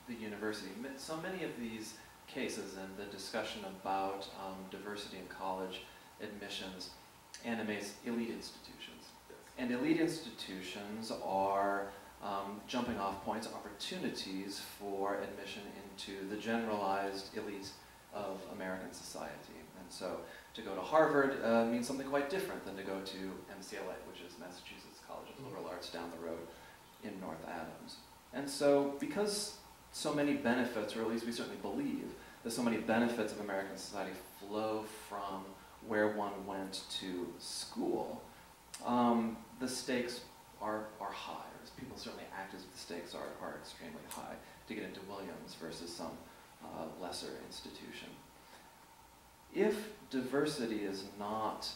the university. So many of these cases and the discussion about um, diversity in college admissions animates elite institutions. And elite institutions are um, jumping off points, opportunities for admission into the generalized elite of American society. And so to go to Harvard uh, means something quite different than to go to MCLA, which is Massachusetts College of Liberal Arts down the road in North Adams. And so because so many benefits, or at least we certainly believe, that so many benefits of American society flow from where one went to school, um, the stakes are, are high. People certainly act as if the stakes are, are extremely high to get into Williams versus some uh, lesser institution. If diversity is not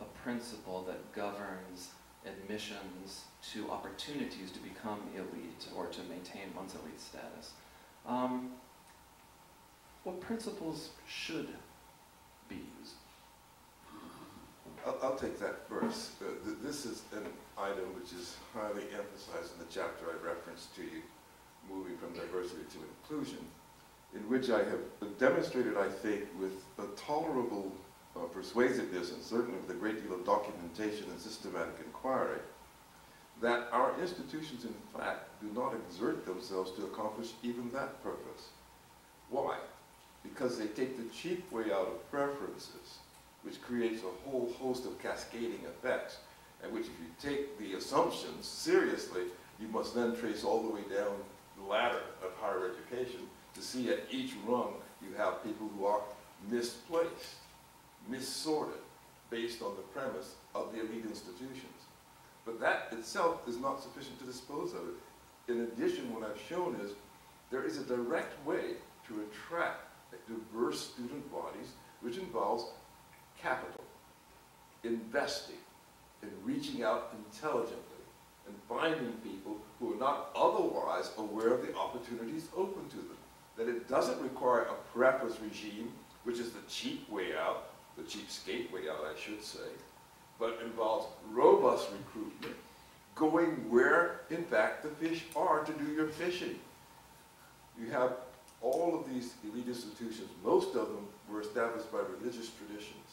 a principle that governs admissions to opportunities to become elite or to maintain one's elite status, um, what principles should be used? I'll, I'll take that first. Uh, th- this is an item which is highly emphasized in the chapter I referenced to you, moving from diversity to inclusion, in which I have demonstrated, I think, with a tolerable uh, persuasiveness and certainly with a great deal of documentation and systematic inquiry, that our institutions, in fact, do not exert themselves to accomplish even that purpose. Why? Because they take the cheap way out of preferences which creates a whole host of cascading effects, and which if you take the assumptions seriously, you must then trace all the way down the ladder of higher education to see at each rung you have people who are misplaced, missorted, based on the premise of the elite institutions. But that itself is not sufficient to dispose of it. In addition, what I've shown is there is a direct way to attract diverse student bodies, which involves capital, investing, and reaching out intelligently, and finding people who are not otherwise aware of the opportunities open to them. That it doesn't require a preface regime, which is the cheap way out, the cheapskate way out, I should say, but involves robust recruitment, going where, in fact, the fish are to do your fishing. You have all of these elite institutions, most of them were established by religious traditions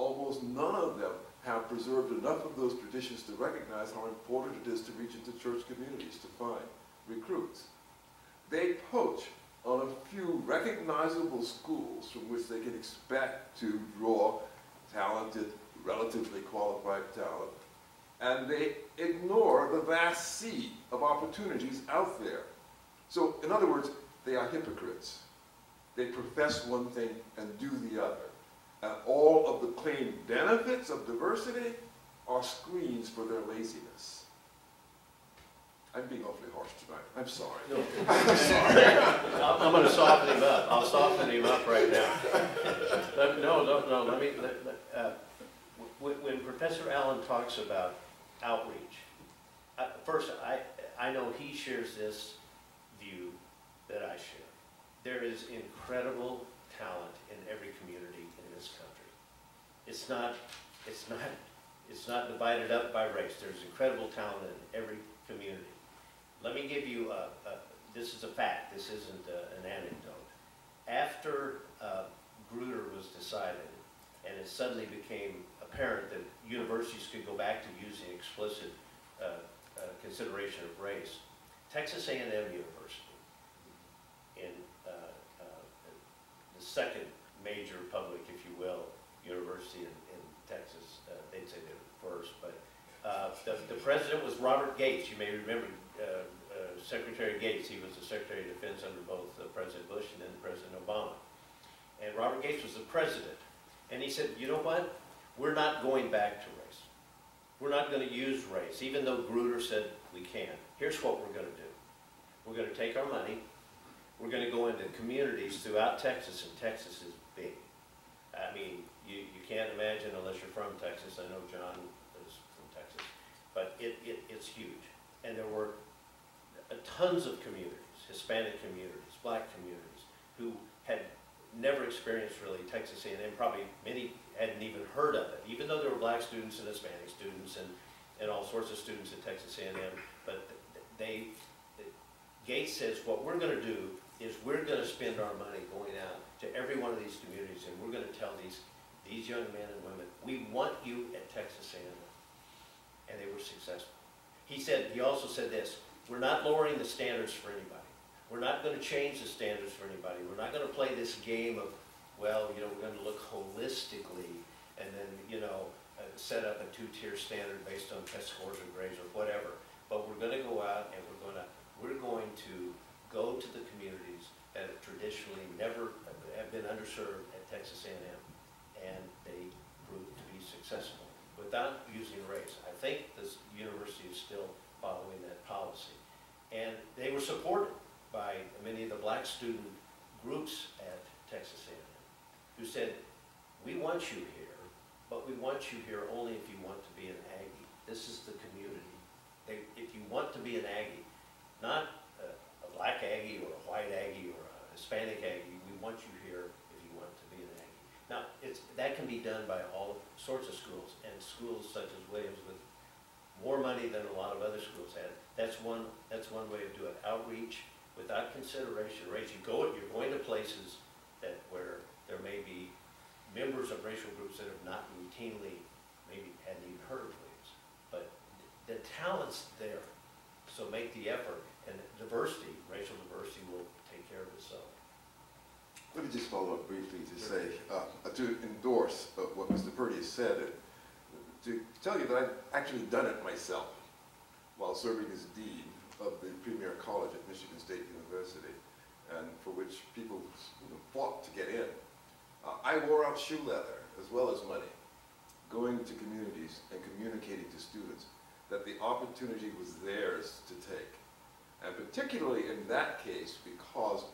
almost none of them have preserved enough of those traditions to recognize how important it is to reach into church communities to find recruits. They poach on a few recognizable schools from which they can expect to draw talented, relatively qualified talent, and they ignore the vast sea of opportunities out there. So, in other words, they are hypocrites. They profess one thing and do the other. And all of the claimed benefits of diversity are screens for their laziness. I'm being awfully harsh tonight. I'm sorry. I'm I'm gonna soften him up, I'll soften him up right now. Let- No, no, no, let me, let- uh, when, when Professor Allen talks about outreach, uh, first, I, I know he shares this that I share. There is incredible talent in every community in this country. It's not, it's not, it's not divided up by race, there's incredible talent in every community. Let me give you a, a, this is a fact, this isn't uh, an anecdote. After uh, Grutter was decided, and it suddenly became apparent that universities could go back to using explicit uh, uh, consideration of race, Texas A&M University, in uh, uh, the second major public, if you will, university in, in Texas, uh, they'd say they were first, but uh, the, the president was Robert Gates. You may remember uh, uh, Secretary Gates. He was the Secretary of Defense under both uh, President Bush and then President Obama. And Robert Gates was the president. And he said, you know what? We're not going back to race. We're not going to use race, even though Grutter said we can. Here's what we're going to do. We're going to take our money. We're going to go into communities throughout Texas, and Texas is big. I mean, you, you can't imagine unless you're from Texas. I know John is from Texas. But it, it, it's huge. And there were tons of communities, Hispanic communities, black communities, who had never experienced really Texas A&M, probably many hadn't even heard of it, even though there were black students and Hispanic students and, and all sorts of students at Texas A&M, but they, Gates says, what we're gonna do is we're gonna spend our money going out to every one of these communities, and we're gonna tell these, these young men and women, we want you at Texas A&M. And they were successful. He said, he also said this, we're not lowering the standards for anybody. We're not gonna change the standards for anybody. We're not gonna play this game of, well, you know, we're gonna look holistically and then, you know, uh, set up a two-tier standard based on test scores or grades or whatever. But we're gonna go out and we're gonna, we're going to go to the communities that have traditionally never, have been underserved at Texas A&M. And they proved to be successful without using race. I think this university is still following that policy. And they were supported by many of the black student groups at Texas A&M who said, we want you here, but we want you here only if you want to be an Aggie. This is the community. They- If you want to be an Aggie, not black Aggie or a white Aggie or a Hispanic Aggie, we want you here if you want to be an Aggie. Now, it's, that can be done by all sorts of schools, and schools such as Williams with more money than a lot of other schools had. That's one, that's one way of doing it, outreach without consideration, race. You go, you're going to places that, where there may be members of racial groups that have not routinely, maybe hadn't even heard of Williams. But the talent's there, so make the effort, and diversity, racial diversity will take care of itself. Let me just follow up briefly to say, uh, to endorse uh, what Mr. Purdy has said, uh, to tell you that I've actually done it myself while serving as dean of the premier college at Michigan State University, and for which people you know, fought to get in. Uh, I wore out shoe leather as well as money, going to communities and communicating to students that the opportunity was theirs to take. And particularly in that case, because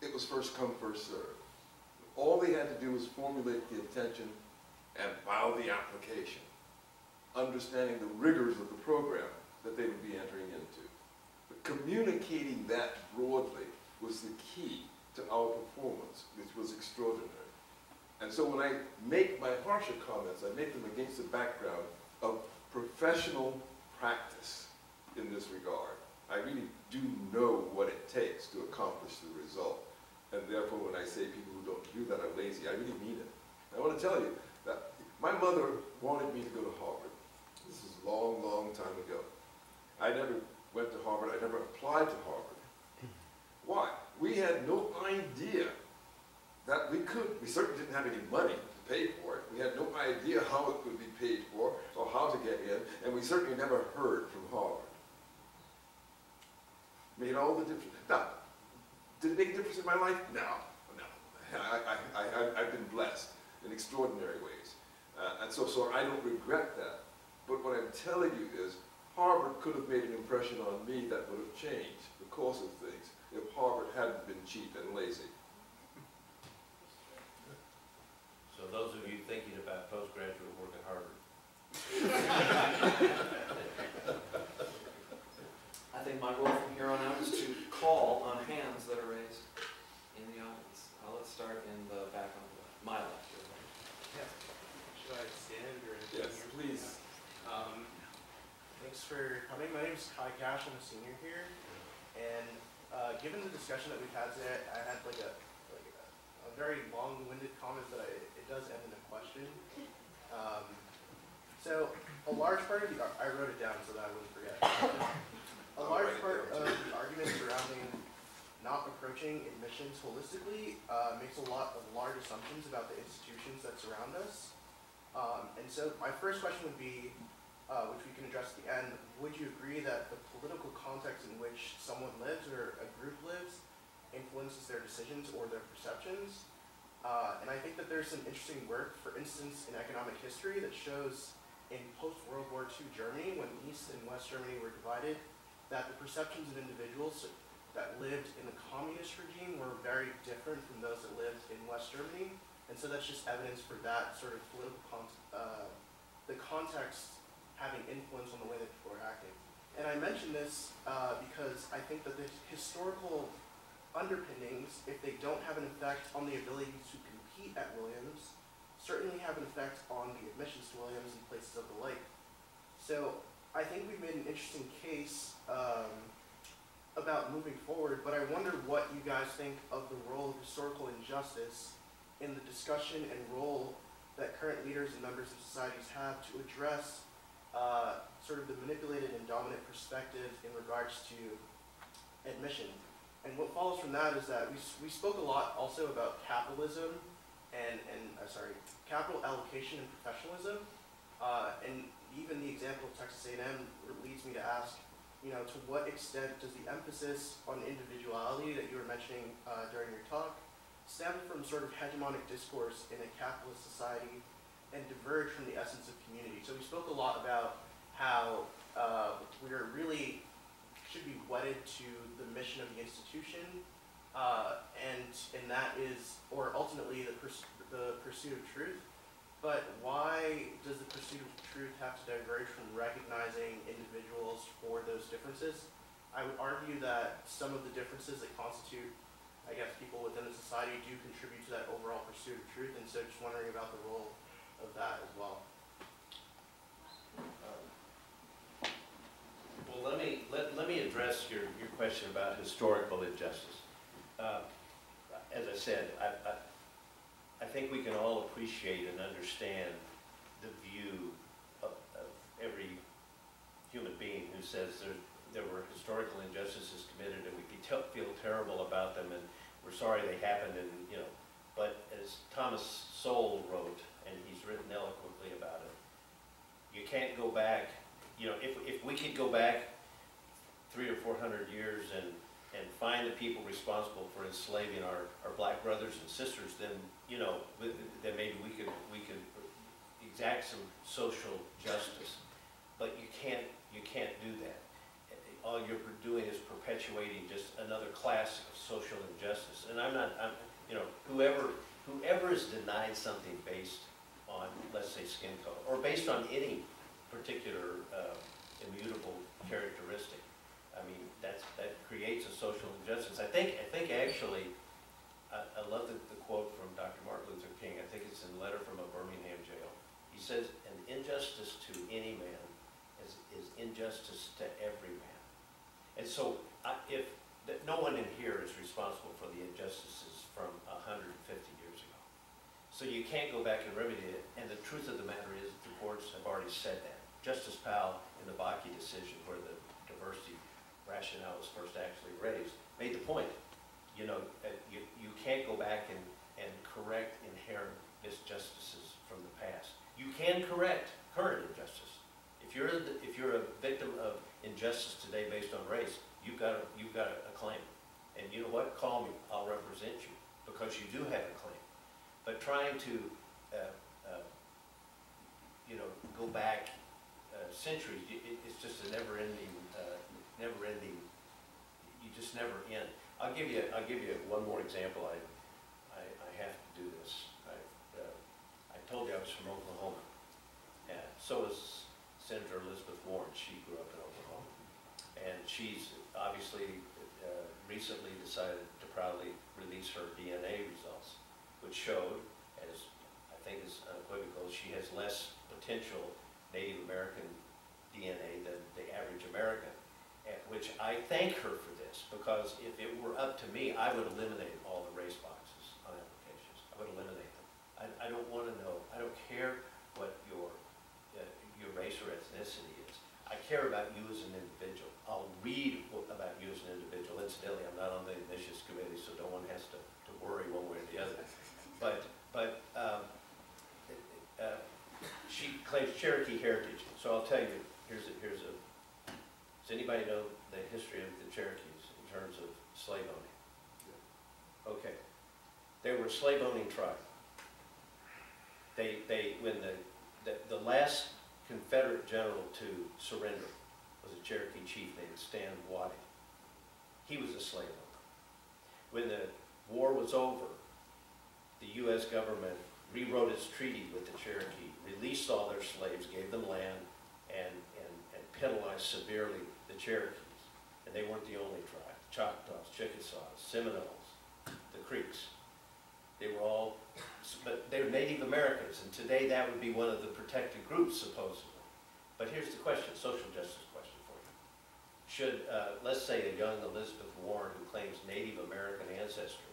it was first come, first served. All they had to do was formulate the intention and file the application, understanding the rigors of the program that they would be entering into. But communicating that broadly was the key to our performance, which was extraordinary. And so when I make my harsher comments, I make them against the background of professional practice in this regard. I really do know what it takes to accomplish the result. And therefore, when I say people who don't do that are lazy, I really mean it. I want to tell you that my mother wanted me to go to Harvard. This is a long, long time ago. I never went to Harvard. I never applied to Harvard. Why? We had no idea that we could. We certainly didn't have any money to pay for it. We had no idea how it would be paid for or how to get in, and we certainly never heard from Harvard. Made all the difference. Now, did it make a difference in my life? No, no. I, I, I, I've been blessed in extraordinary ways. Uh, and so, so I don't regret that. But what I'm telling you is Harvard could have made an impression on me that would have changed the course of things if Harvard hadn't been cheap and lazy. So those of you thinking about postgraduate work at Harvard, I think my role from here on out is to call on hands that are raised in the audience. Uh, let's start in the back on the left, my left. your right. Should I stand or? Yes, please. Um, thanks for coming. My name is Kai Cash. I'm a senior here. And, uh, given the discussion that we've had today, I had like a, like a, a very long-winded comment that I, it does end in a question. Um, so a large part of the, I wrote it down so that I wouldn't forget. A large part of the argument surrounding not approaching admissions holistically, uh, makes a lot of large assumptions about the institutions that surround us. Um, and so my first question would be, uh, which we can address at the end, would you agree that the political context in which someone lives or a group lives influences their decisions or their perceptions? Uh, and I think that there's some interesting work, for instance, in economic history that shows in post-World War II Germany, when East and West Germany were divided, that the perceptions of individuals that lived in the communist regime were very different from those that lived in West Germany. And so that's just evidence for that sort of political con- uh, the context having influence on the way that people are acting. And I mention this uh, because I think that the historical underpinnings, if they don't have an effect on the ability to compete at Williams, certainly have an effect on the admissions to Williams and places of the like. So I think we've made an interesting case um, about moving forward, but I wonder what you guys think of the role of historical injustice in the discussion and role that current leaders and members of societies have to address uh, sort of the manipulated and dominant perspective in regards to admission. And what follows from that is that we, we spoke a lot also about capitalism and, and uh, sorry, capital allocation and professionalism. Uh, and even the example of Texas A&M leads me to ask, you know, to what extent does the emphasis on individuality that you were mentioning uh, during your talk stem from sort of hegemonic discourse in a capitalist society and diverge from the essence of community? So we spoke a lot about how uh, we are really should be wedded to the mission of the institution, uh, and and that is, or ultimately the purs- the pursuit of truth. But why does the pursuit of truth have to diverge from recognizing individuals for those differences? I would argue that some of the differences that constitute, I guess, people within a society do contribute to that overall pursuit of truth, and so just wondering about the role of that as well. Well, let me, let, let me address your, your question about historical injustice. Uh, As I said, I, I, I think we can all appreciate and understand the view of, of every human being who says there, there were historical injustices committed and we feel terrible about them and we're sorry they happened and, you know, but as Thomas Sowell wrote, and he's written eloquently about it, you can't go back, you know, if, if we could go back three or four hundred years and, and find the people responsible for enslaving our, our black brothers and sisters, then, you know, th- then maybe we could, we could exact some social justice. But you can't, you can't do that. All you're doing is perpetuating just another class of social injustice. And I'm not, I'm, you know, whoever, whoever is denied something based on, let's say, skin color, or based on any particular uh, immutable characteristic, I mean, that's, that creates a social injustice. I think, I think actually, I, I love the quote from Dr. Martin Luther King, I think it's in a letter from a Birmingham jail. He says, an injustice to any man is, is injustice to every man. And so, I, if, no one in here is responsible for the injustices from hundred and fifty years ago. So you can't go back and remedy it, and the truth of the matter is, the courts have already said that. Justice Powell, in the Bakke decision, where the diversity rationale was first actually raised, made the point, you know, you, you can't go back and, and correct inherent misjustices from the past. You can correct current injustice. If you're, the- if you're a victim of injustice today based on race, you've got, a you've got a claim. And you know what, call me, I'll represent you, because you do have a claim. But trying to, uh, uh, you know, go back uh, centuries, it, it's just a never-ending, uh, never-ending, you just never end. I'll give you, I'll give you one more example, I, do this. I, uh, I told you I was from Oklahoma, and so is Senator Elizabeth Warren, she grew up in Oklahoma. And she's obviously uh, recently decided to proudly release her DNA results, which showed, as I think is unequivocal, she has less potential Native American DNA than the average American. At which I thank her for this, because if it were up to me, I would eliminate all the race boxes I eliminate them. I, I don't want to know, I don't care what your, uh, your race or ethnicity is. I care about you as an individual. I'll read about you as an individual. Incidentally, I'm not on the admissions committee, so no one has to, to worry one way or the other. But, but, um, uh, she claims Cherokee heritage, so I'll tell you, here's a, here's a, does anybody know the history of the Cherokees in terms of slave owning? Okay. They were a slave owning tribe. They, they, when the, the, the last Confederate general to surrender was a Cherokee chief named Stand Watie. He was a slave owner. When the war was over, the U.S. government rewrote its treaty with the Cherokee, released all their slaves, gave them land, and, and, and penalized severely the Cherokees. And they weren't the only tribe, Choctaws, Chickasaws, Seminoles, the Creeks. They were all, but they were Native Americans, and today that would be one of the protected groups supposedly. But here's the question, social justice question for you. Should, uh, let's say a young Elizabeth Warren who claims Native American ancestry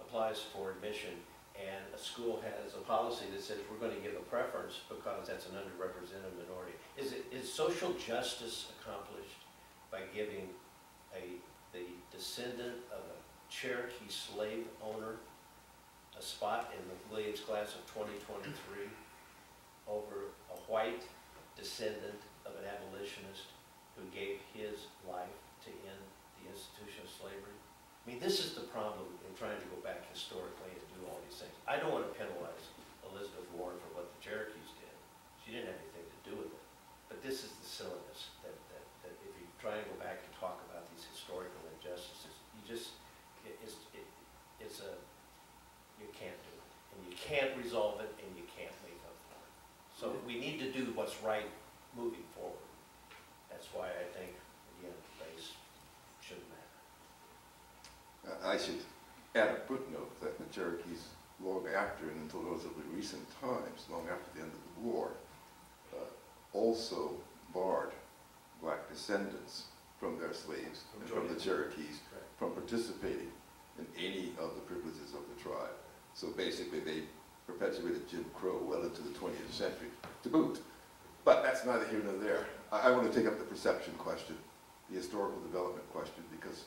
applies for admission and a school has a policy that says we're gonna give a preference because that's an underrepresented minority. Is it, is social justice accomplished by giving a, the descendant of a Cherokee slave owner a spot in the Williams class of twenty twenty-three over a white descendant of an abolitionist who gave his life to end the institution of slavery? I mean, this is the problem in trying to go back historically and do all these things. I don't want to penalize Elizabeth Warren for what the Cherokees did. She didn't have anything to do with it. But this is the silliness that, that, that if you try and go back and talk about these historical injustices, you just, it, it's, it, it's a, you can't do it. And you can't resolve it and you can't make up for it. So we need to do what's right moving forward. That's why I think, again, race shouldn't matter. I should add a footnote that the Cherokees, long after and until relatively recent times, long after the end of the war, uh, also barred black descendants from their slaves and from the Cherokees Correct. from participating in any of the privileges of the tribe. So basically, they perpetuated Jim Crow well into the 20th century to boot. But that's neither here nor there. I, I want to take up the perception question, the historical development question, because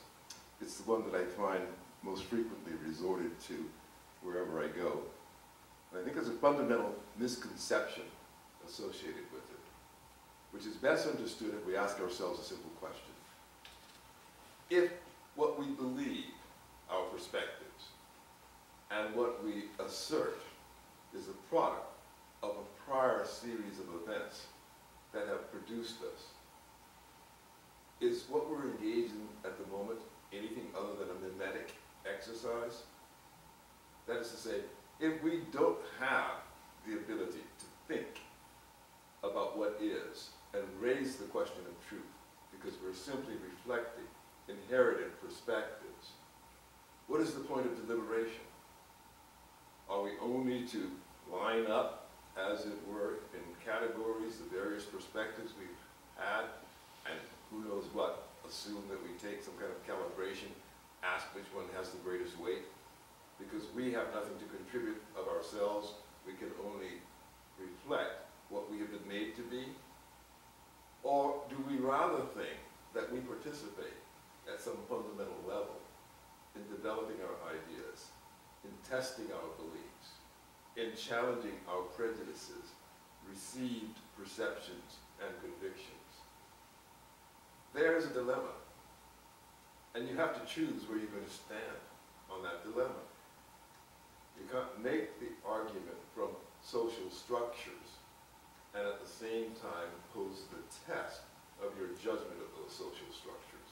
it's the one that I find most frequently resorted to wherever I go. And I think there's a fundamental misconception associated with it, which is best understood if we ask ourselves a simple question. If what we believe, our perspectives, and what we assert is a product of a prior series of events that have produced us, is what we're engaged in at the moment anything other than a mimetic exercise? That is to say, if we don't have the ability to think about what is and raise the question of truth, because we're simply reflecting inherited perspectives, what is the point of deliberation? Are we only to line up, as it were, in categories, the various perspectives we've had, and who knows what, assume that we take some kind of calibration, ask which one has the greatest weight? Because we have nothing to contribute of ourselves, we can only reflect what we have been made to be? Or do we rather think that we participate at some fundamental level in developing our ideas, testing our beliefs, in challenging our prejudices, received perceptions and convictions? There's a dilemma. And you have to choose where you're going to stand on that dilemma. You can't make the argument from social structures and at the same time pose the test of your judgment of those social structures.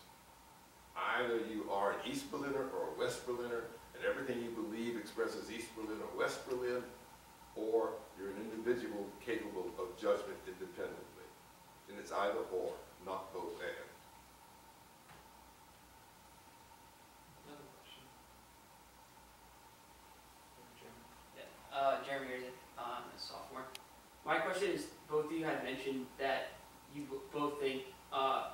Either you are an East Berliner or a West Berliner, and everything you believe expresses East Berlin or West Berlin, or you're an individual capable of judgment independently. And it's either or, not both and. Another question. Jeremy? Yeah, uh, Jeremy uh, I'm a sophomore. My question is, both of you had mentioned that you both think, uh,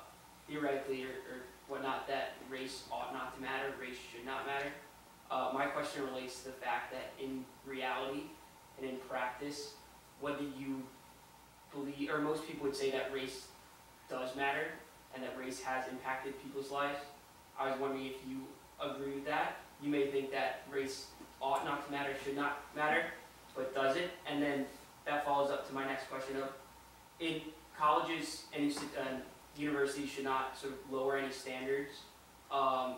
theoretically or, or whatnot, that race ought not to matter, race should not matter. Uh, my question relates to the fact that in reality and in practice, whether you believe, or most people would say that race does matter and that race has impacted people's lives. I was wondering if you agree with that. You may think that race ought not to matter, should not matter, but does it? And then that follows up to my next question of, in colleges and uh, universities should not sort of lower any standards um,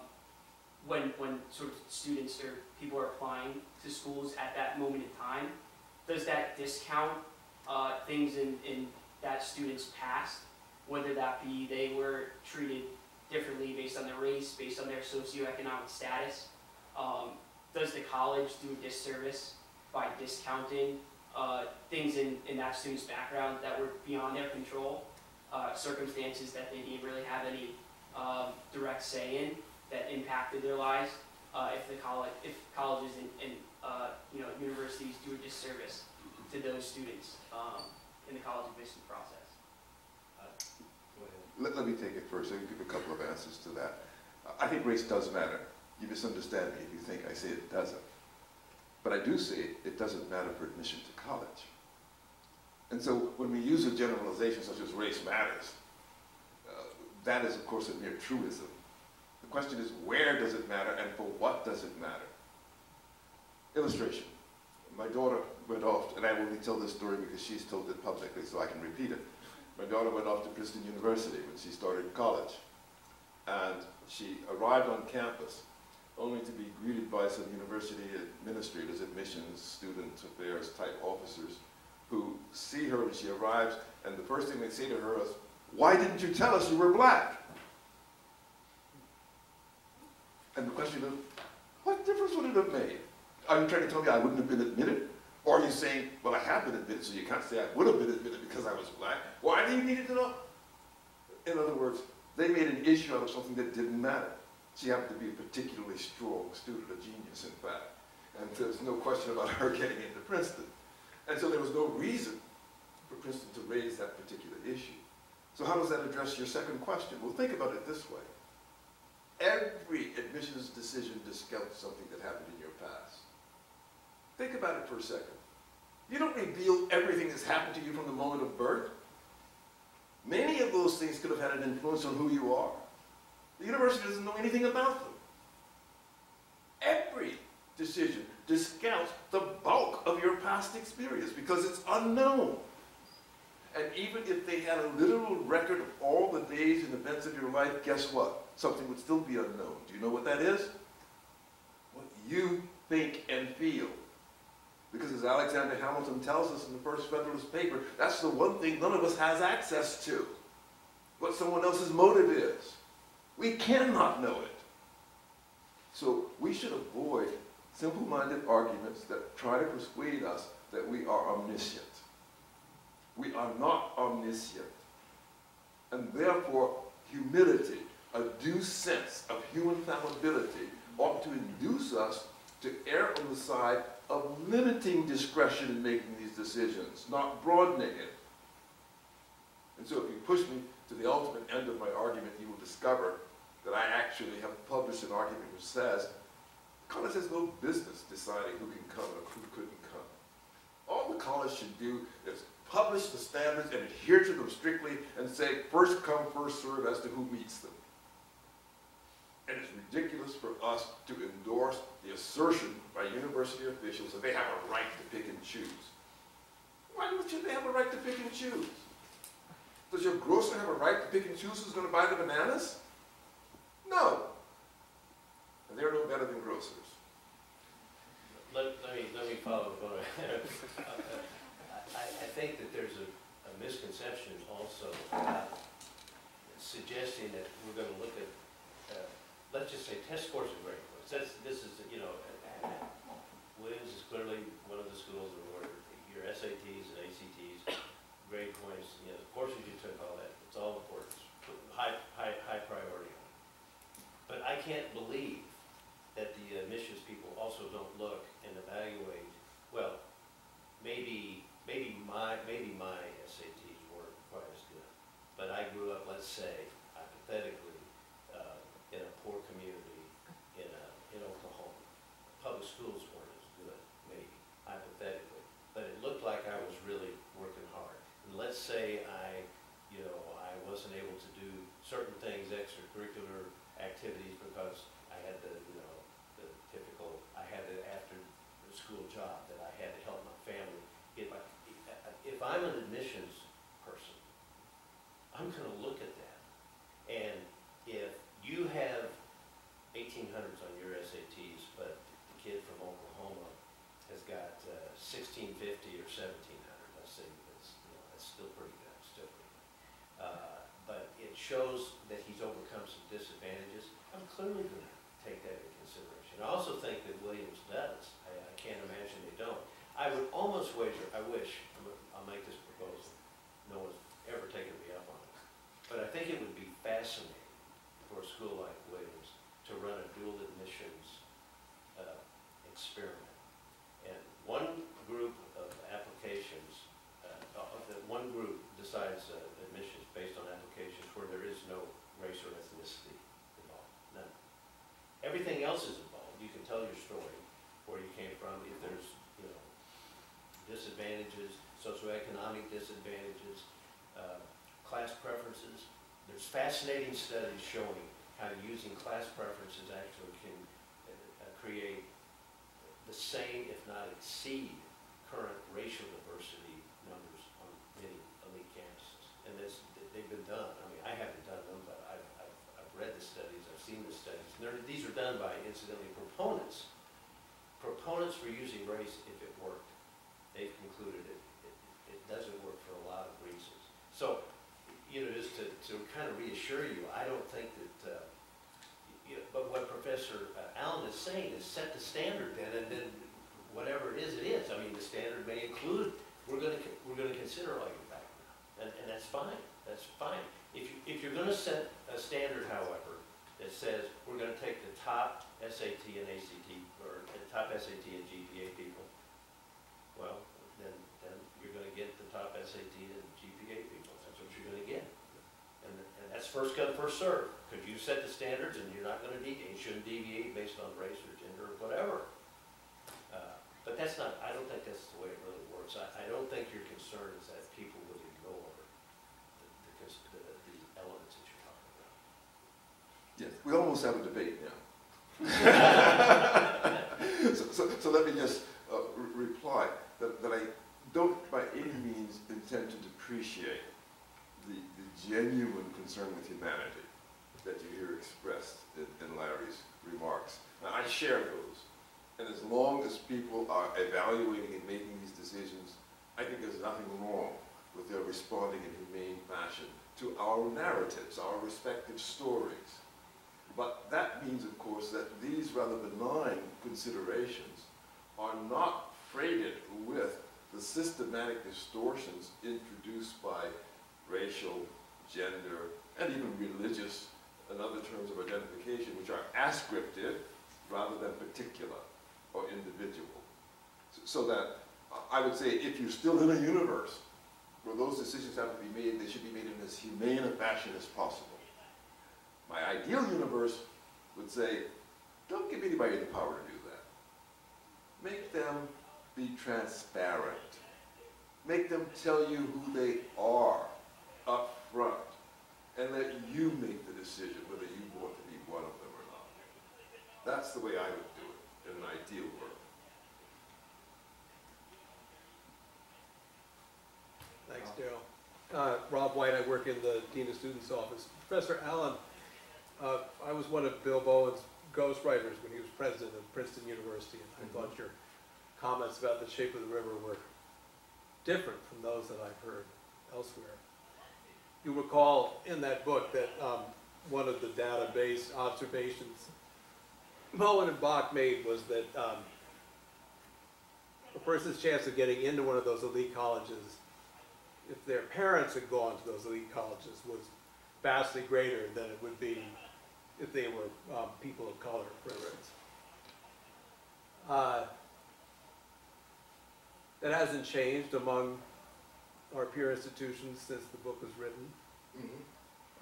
when, when sort of students or people are applying to schools at that moment in time. Does that discount uh, things in, in that student's past, whether that be they were treated differently based on their race, based on their socioeconomic status? Um, does the college do a disservice by discounting uh, things in, in that student's background that were beyond their control, uh, circumstances that they didn't really have any um, direct say in that impacted their lives. Uh, if the college, if colleges and, and uh, you know universities do a disservice to those students um, in the college admission process. Go. Let, let me take it first, I'll give a couple of answers to that. I think race does matter. You misunderstand me if you think I say it doesn't. But I do say it doesn't matter for admission to college. And so when we use a generalization such as race matters, uh, that is of course a mere truism. The question is where does it matter and for what does it matter? Illustration. My daughter went off, and I only tell this story because she's told it publicly so I can repeat it. My daughter went off to Princeton University when she started college. And she arrived on campus only to be greeted by some university administrators, admissions, student affairs type officers who see her when she arrives, and the first thing they say to her is, why didn't you tell us you were black? And the question is, what difference would it have made? Are you trying to tell me I wouldn't have been admitted? Or are you saying, well, I have been admitted, so you can't say I would have been admitted because I was black? Why do you need to know? In other words, they made an issue out of something that didn't matter. She happened to be a particularly strong student, a genius, in fact. And there's no question about her getting into Princeton. And so there was no reason for Princeton to raise that particular issue. So how does that address your second question? Well, think about it this way. Every admissions decision discounts something that happened in your past. Think about it for a second. You don't reveal everything that's happened to you from the moment of birth. Many of those things could have had an influence on who you are. The university doesn't know anything about them. Every decision discounts the bulk of your past experience because it's unknown. And even if they had a literal record of all the days and events of your life, guess what? Something would still be unknown. Do you know what that is? What you think and feel. Because as Alexander Hamilton tells us in the first Federalist paper, that's the one thing none of us has access to. What someone else's motive is. We cannot know it. So we should avoid simple-minded arguments that try to persuade us that we are omniscient. We are not omniscient. And therefore, humility, a due sense of human fallibility, ought to induce us to err on the side of limiting discretion in making these decisions, not broadening it. And so if you push me to the ultimate end of my argument, you will discover that I actually have published an argument which says college has no business deciding who can come and who couldn't come. All the college should do is publish the standards and adhere to them strictly and say first come, first serve as to who meets them. And it's ridiculous for us to endorse the assertion by university officials that they have a right to pick and choose. Why should they have a right to pick and choose? Does your grocer have a right to pick and choose who's going to buy the bananas? No. And they're no better than grocers. Let, let me, let me follow up on it. I, I think that there's a, a misconception also about suggesting that we're gonna look at, uh, let's just say test scores and grade points. That's, this is, you know, Williams is clearly one of the schools order, your SATs and ACTs, grade points, you know, the courses you took, all that, it's all important. High, high, high priority. But I can't believe that the admissions people also don't look and evaluate, well, maybe, maybe my, maybe my SATs weren't quite as good. But I grew up, let's say, hypothetically, uh, in a poor community in, uh, in Oklahoma. Public schools weren't as good, maybe, hypothetically. But it looked like I was really working hard. And let's say I, you know, I wasn't able to do certain things, extracurricular activities, because I had the, you know, the typical, I had the after-school job that I had to help my family get my, if I'm an admissions person, I'm gonna look at that. And if you have eighteen hundreds on your SATs, but the kid from Oklahoma has got uh, sixteen fifty or seventeen hundred, let's say, that's, you know, that's still pretty good, still pretty good. Uh, But it shows that he's overcome some disadvantages. I'm clearly gonna take that into consideration. I also think that Williams does. I, I can't imagine they don't. I would almost wager, I think it would be fascinating for a school like Williams to run a dual admissions uh, experiment. And one group of applications, uh, one group decides uh, admissions based on applications where there is no race or ethnicity involved, none. Everything else is involved. You can tell your story, where you came from, if there's, you know, disadvantages, socioeconomic disadvantages, uh, class preferences, there's fascinating studies showing how using class preferences actually can uh, uh, create the same, if not exceed, current racial diversity numbers on many elite campuses. And this, they've been done, I mean, I haven't done them, but I've, I've, I've read the studies, I've seen the studies. And these are done by incidentally proponents, proponents for using race if it worked. They've concluded it, it, it doesn't work for a lot of reasons. So, you know, just to, to kind of reassure you, I don't think that, uh, you know, but what Professor uh, Allen is saying is set the standard then, and then whatever it is, it is. I mean, the standard may include, we're gonna, we're gonna consider all your background, and, and that's fine, that's fine. If you, if you're gonna set a standard, however, that says, we're gonna take the top SAT and ACT, or the top SAT and GPA people, well, then, then you're gonna get the top SAT and GPA people, that's what you're gonna get. And, and that's first come, first served, because you set the standards and you're not gonna deviate, you shouldn't deviate based on race or gender or whatever. Uh, But that's not, I don't think that's the way it really works. I, I don't think your concern is that people will ignore the, the, the, the elements that you're talking about. Yes, we almost have a debate now. So, so, so let me just uh, re- reply that, that I don't by any means intend to depreciate the, the genuine concern with humanity that you hear expressed in, in Larry's remarks. Now, I share those. And as long as people are evaluating and making these decisions, I think there's nothing wrong with their responding in humane fashion to our narratives, our respective stories. But that means, of course, that these rather benign considerations are not freighted with the systematic distortions introduced by racial, gender, and even religious and other terms of identification, which are ascriptive rather than particular or individual. So- that I would say if you're still in a universe where those decisions have to be made, they should be made in as humane a fashion as possible. My ideal universe would say, don't give anybody the power to do that. Make them be transparent. Make them tell you who they are up front. And let you make the decision whether you want to be one of them or not. That's the way I would do it in an ideal world. Thanks, Darel. Uh, Rob White, I work in the Dean of Students Office. Professor Allen, uh, I was one of Bill Bowen's ghostwriters when he was president of Princeton University, and I thought your comments about the shape of the river were different from those that I've heard elsewhere. You recall in that book that um, one of the database observations Bowen and Bok made was that um, a person's chance of getting into one of those elite colleges if their parents had gone to those elite colleges was vastly greater than it would be if they were um, people of color, for instance. Uh, that hasn't changed among our peer institutions since the book was written.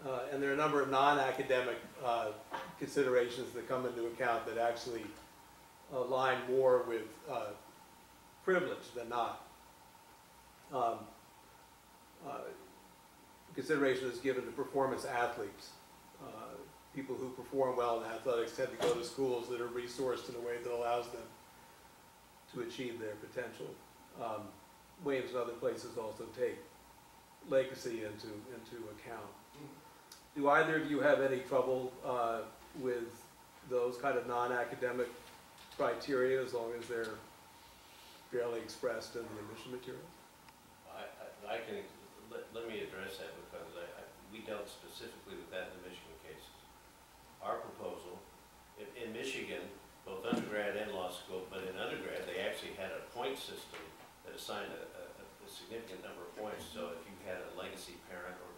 Uh, and there are a number of non-academic uh, considerations that come into account that actually align more with uh, privilege than not. Um, uh, consideration is given to performance athletes. Uh, people who perform well in athletics tend to go to schools that are resourced in a way that allows them to achieve their potential. Um, Williams and other places also take legacy into, into account. Do either of you have any trouble uh, with those kind of non-academic criteria as long as they're fairly expressed in the admission materials? I, I, I can, let, let me address that because I, we dealt specifically with that in the Michigan cases. Our proposal, in, in Michigan, both undergrad and law school, but in undergrad, they actually had a point system that assigned a, a, a significant number of points. So if you had a legacy parent or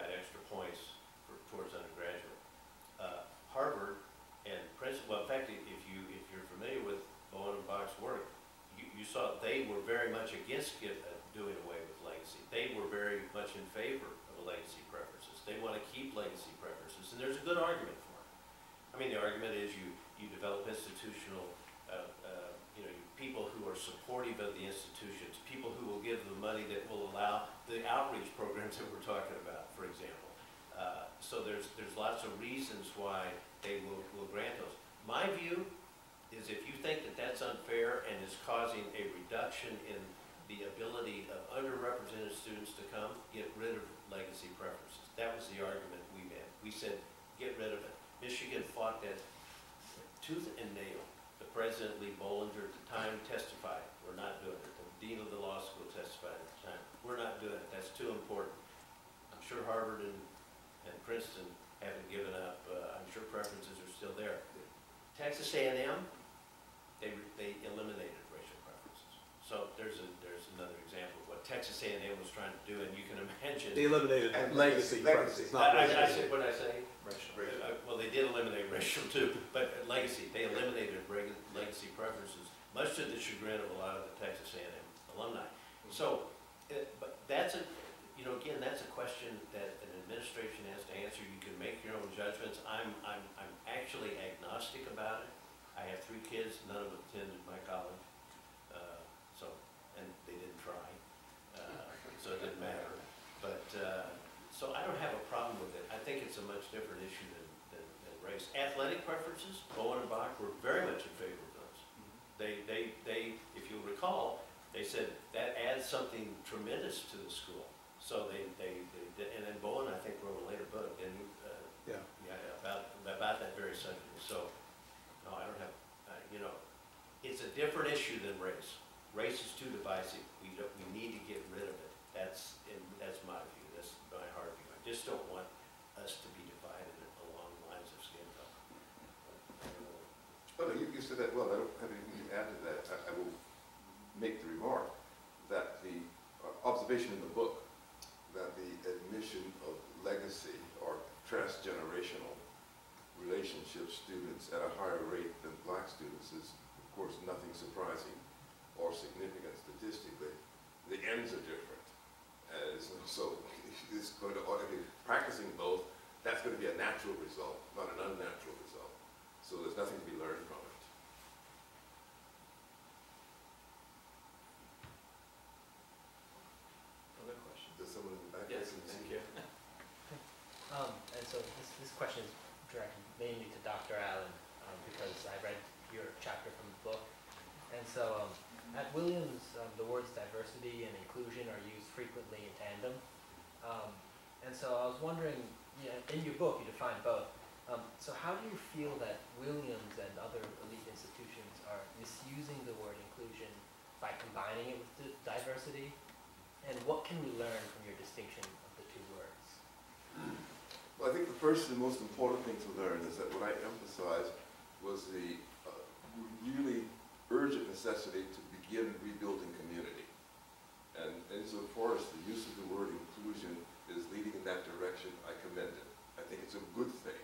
got extra points for, towards undergraduate. Uh, Harvard and Princeton, well, in fact, if you, if you're familiar with Bowen and Bok's work, you, you saw they were very much against get, uh, doing away with legacy. They were very much in favor of legacy preferences. They want to keep legacy preferences, and there's a good argument for it. I mean, the argument is you, you develop institutional, uh, people who are supportive of the institutions, people who will give the money that will allow the outreach programs that we're talking about, for example. Uh, So there's, there's lots of reasons why they will, will grant those. My view is if you think that that's unfair and is causing a reduction in the ability of underrepresented students to come, get rid of legacy preferences. That was the argument we made. We said, get rid of it. Michigan fought that tooth and nail. The President Lee Bollinger at the time testified, we're not doing it. The Dean of the Law School testified at the time, we're not doing it, that's too important. I'm sure Harvard and, and Princeton haven't given up, uh, I'm sure preferences are still there. Texas A and M, they, they eliminated racial preferences. So there's a, there's another example of what Texas A and M was trying to do, and you can imagine. They eliminated And legacy legacy. preferences, not I, I- I said, what did I say? Racial. Uh, Well, they did eliminate racial too, but legacy, they eliminated legacy preferences, much to the chagrin of a lot of the Texas A and M alumni. So, uh, but that's a, you know, again, that's a question that an administration has to answer. You can make your own judgments. I'm, I'm, I'm actually agnostic about it. I have three kids, none of them attended my college, uh, so, and they didn't try, uh, so it didn't matter. But, uh, so I don't have a problem with it. I think it's a much different issue than, than, than race. Athletic preferences, Bowen and Bok were very much in favor of those. They, they, they, if you'll recall, they said that adds something tremendous to the school. So they, they, they did- and then Bowen, I think, wrote a later book, didn't? Uh, Yeah. Yeah, about, about that very subject. So, no, I don't have, uh, you know, it's a different issue than race. Race is too divisive. We don't, we need to get rid of it. That's, and that's my view, that's my hard view. I just don't want us to be divided along lines of skin color. Well, you, you said that, well, I don't have anything to add to that. I, I will make the remark that the uh, observation in the book that the admission of legacy or transgenerational relationship students at a higher rate than black students is, of course, nothing surprising or significant statistically. The ends are different. Uh, so- so it's going to, if you're practicing both, that's going to be a natural result, not an unnatural result. So there's nothing to be learned from it. Other questions? There's someone in the back. Yes, thank you. Um, and so this, this question is directed mainly to Dr. Allen, um, because I read your chapter from the book. And so, um, at Williams, um, the words diversity and inclusion are used frequently in tandem. Um, and so I was wondering, you know, in your book, you define both. Um, so how do you feel that Williams and other elite institutions are misusing the word inclusion by combining it with diversity? And what can we learn from your distinction of the two words? Well, I think the first and most important thing to learn is that what I emphasized was the uh, really urgent necessity to begin rebuilding community. And insofar as the use of the word inclusion is leading in that direction, I commend it. I think it's a good thing.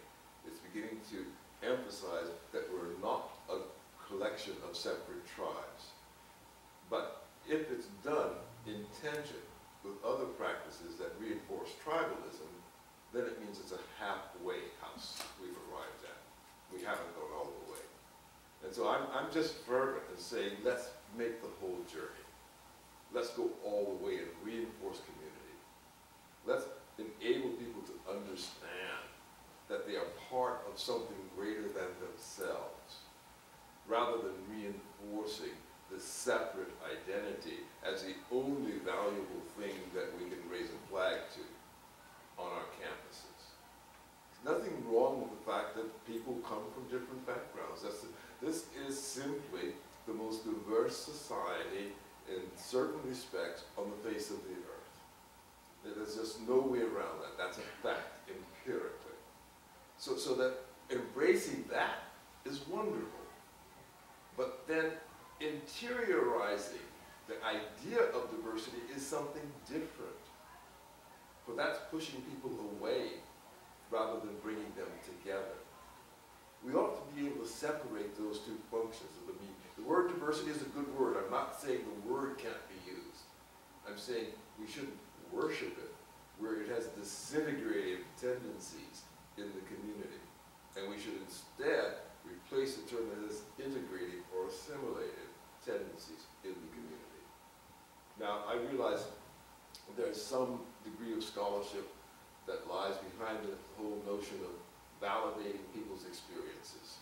It's beginning to emphasize that we're not a collection of separate tribes. But if it's done in tension with other practices that reinforce tribalism, then it means it's a halfway house we've arrived at. We haven't gone all the way. And so I'm, I'm just fervent in saying, let's make the whole journey. Let's go all the way and reinforce community. Let's enable people to understand that they are part of something greater than themselves, rather than reinforcing the separate identity as the only valuable thing that we can raise a flag to on our campuses. There's nothing wrong with the fact that people come from different backgrounds. That's, this is simply the most diverse society in certain respects on the face of the earth. There's just no way around that. That's a fact empirically. So, so that embracing that is wonderful. But then interiorizing the idea of diversity is something different. For that's pushing people away rather than bringing them together. We ought to be able to separate those two functions of the meaning word diversity is a good word. I'm not saying the word can't be used. I'm saying we shouldn't worship it where it has disintegrative tendencies in the community. And we should instead replace the term that is integrative or assimilative tendencies in the community. Now, I realize there's some degree of scholarship that lies behind the whole notion of validating people's experiences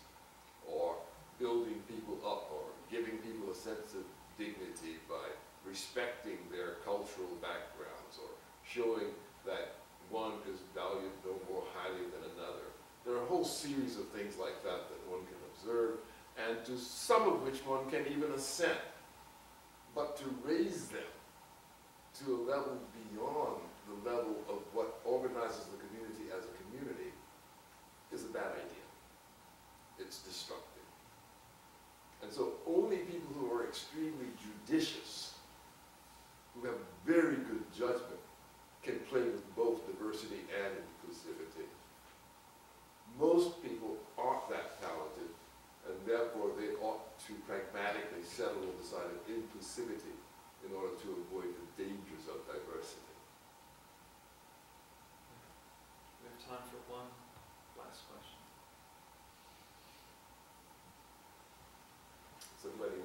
or building people up or giving people a sense of dignity by respecting their cultural backgrounds, or showing that one is valued no more highly than another. There are a whole series of things like that that one can observe, and to some of which one can even assent. But to raise them to a level beyond the level of what organizes the community as a community is a bad idea. It's destructive. So only people who are extremely judicious, who have very good judgment, can play with both diversity and inclusivity. Most people aren't that talented, and therefore they ought to pragmatically settle on the side of inclusivity in order to avoid the dangers of diversity. We have time for one last question. Somebody,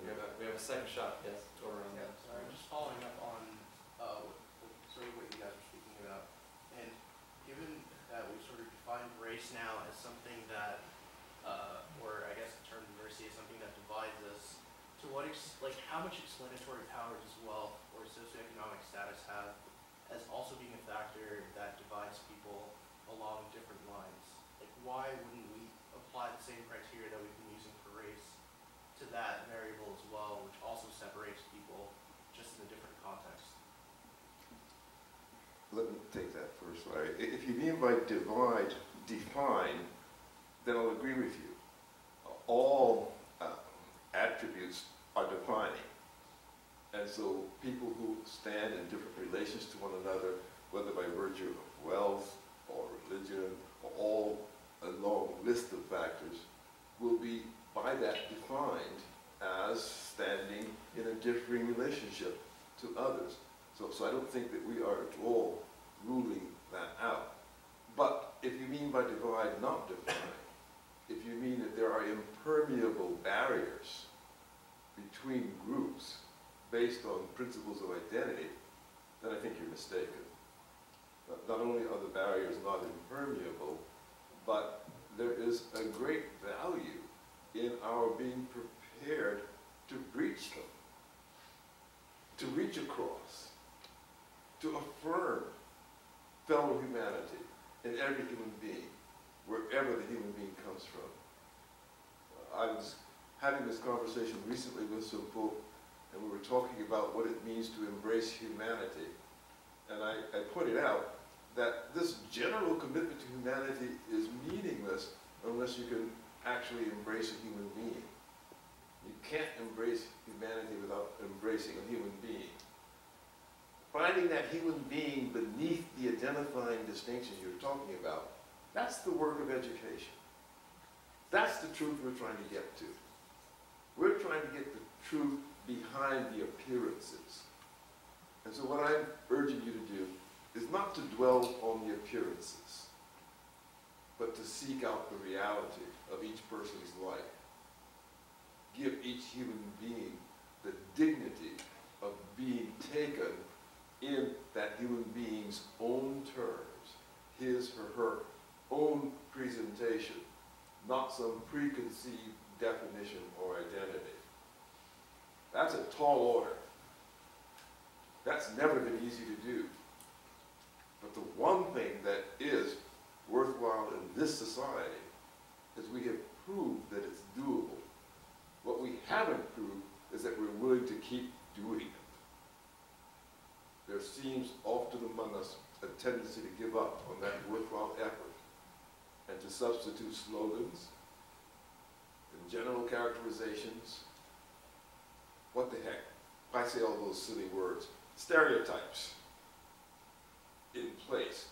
We we second shot, yes, or, um, Yeah, sorry, just following up on, uh, sort of what you guys were speaking about. And given that we sort of define race now as something that, uh, or I guess the term diversity is something that divides us, to what ex, like, how much explanatory power does wealth or socioeconomic status have as also being a factor that divides people along different lines? Like, why wouldn't we apply the same criteria that we've been using for race to that variable as well, which also separates people just in a different context. let me take that first, Larry. If you mean by divide, define, then I'll agree with you. All uh, attributes are defining. And so people who stand in different relations to one another, whether by virtue of wealth or religion or all a long list of factors, will be by that defined as standing in a differing relationship to others. So, so I don't think that we are at all ruling that out. But if you mean by divide, not define, if you mean that there are impermeable barriers between groups based on principles of identity, then I think you're mistaken. Not only are the barriers not impermeable, but there is a great value in our being prepared to breach them, to reach across, to affirm fellow humanity in every human being, wherever the human being comes from. I was having this conversation recently with some folk, and we were talking about what it means to embrace humanity. And I, I pointed out that this general commitment to humanity is meaningless unless you can actually embrace a human being. You can't embrace humanity without embracing a human being. Finding that human being beneath the identifying distinctions you're talking about, that's the work of education. That's the truth we're trying to get to. We're trying to get the truth behind the appearances. And so what I'm urging you to do is not to dwell on the appearances, but to seek out the reality of each person's life. Give each human being the dignity of being taken in that human being's own terms, his or her own presentation, not some preconceived definition or identity. That's a tall order. That's never been easy to do. But the one thing that is worthwhile in this society we have proved that it's doable. What we haven't proved is that we're willing to keep doing it. There seems often among us a tendency to give up on that worthwhile effort and to substitute slogans and general characterizations. What the heck? I say all those silly words. Stereotypes in place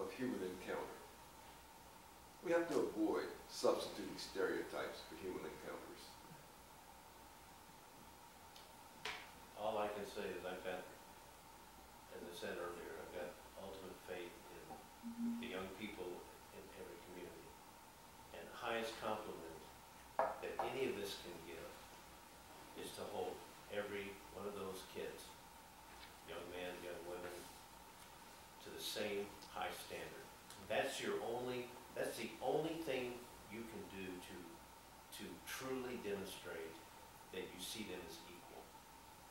of human encounter. We have to avoid substituting stereotypes for human encounters. All I can say is I've got, as I said earlier, I've got ultimate faith in mm -hmm. the mm-hmm. young people in every community. And the highest compliment that any of us can give is to hold every one of those kids, young men, young women, to the same high standard. That's your only truly demonstrate that you see them as equal.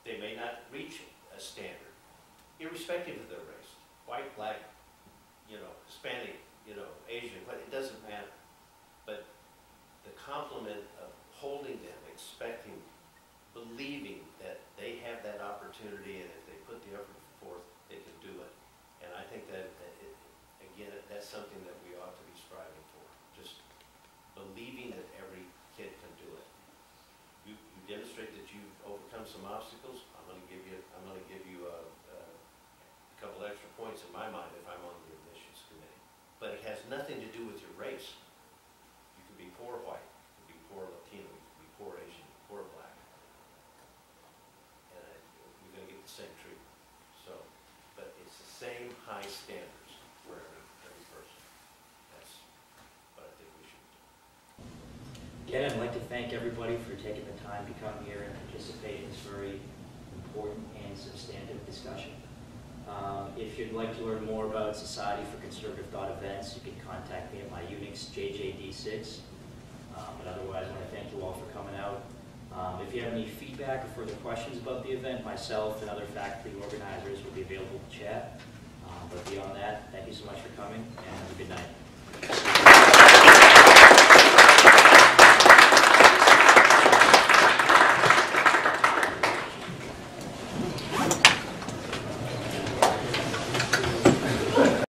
They may not reach a standard, irrespective of their race, white, black, you know, Hispanic, you know, Asian, but it doesn't matter. But the compliment of holding them, expecting, believing that they have that opportunity and if they put the effort forth, they can do it. And I think that, that it, again, that's something that we ought to be striving for, just believing that every kid can do it. You, you demonstrate that you've overcome some obstacles, I'm gonna give you, I'm gonna give you a, a couple extra points in my mind if I'm on the admissions committee. But it has nothing to do with your race. You could be poor white, you could be poor Latino, you could be poor Asian, poor black. And I- you're gonna get the same treatment. So, but it's the same high standards for every, every person. That's what I think we should do. Again, I'd like to thank everybody for taking the time to come here and participate in this very important and substantive discussion. Um, If you'd like to learn more about Society for Conservative Thought events, you can contact me at my Unix JJD6. Um, But otherwise, I want to thank you all for coming out. Um, If you have any feedback or further questions about the event, myself and other faculty organizers will be available to chat. Um, But beyond that, thank you so much for coming, and have a good night.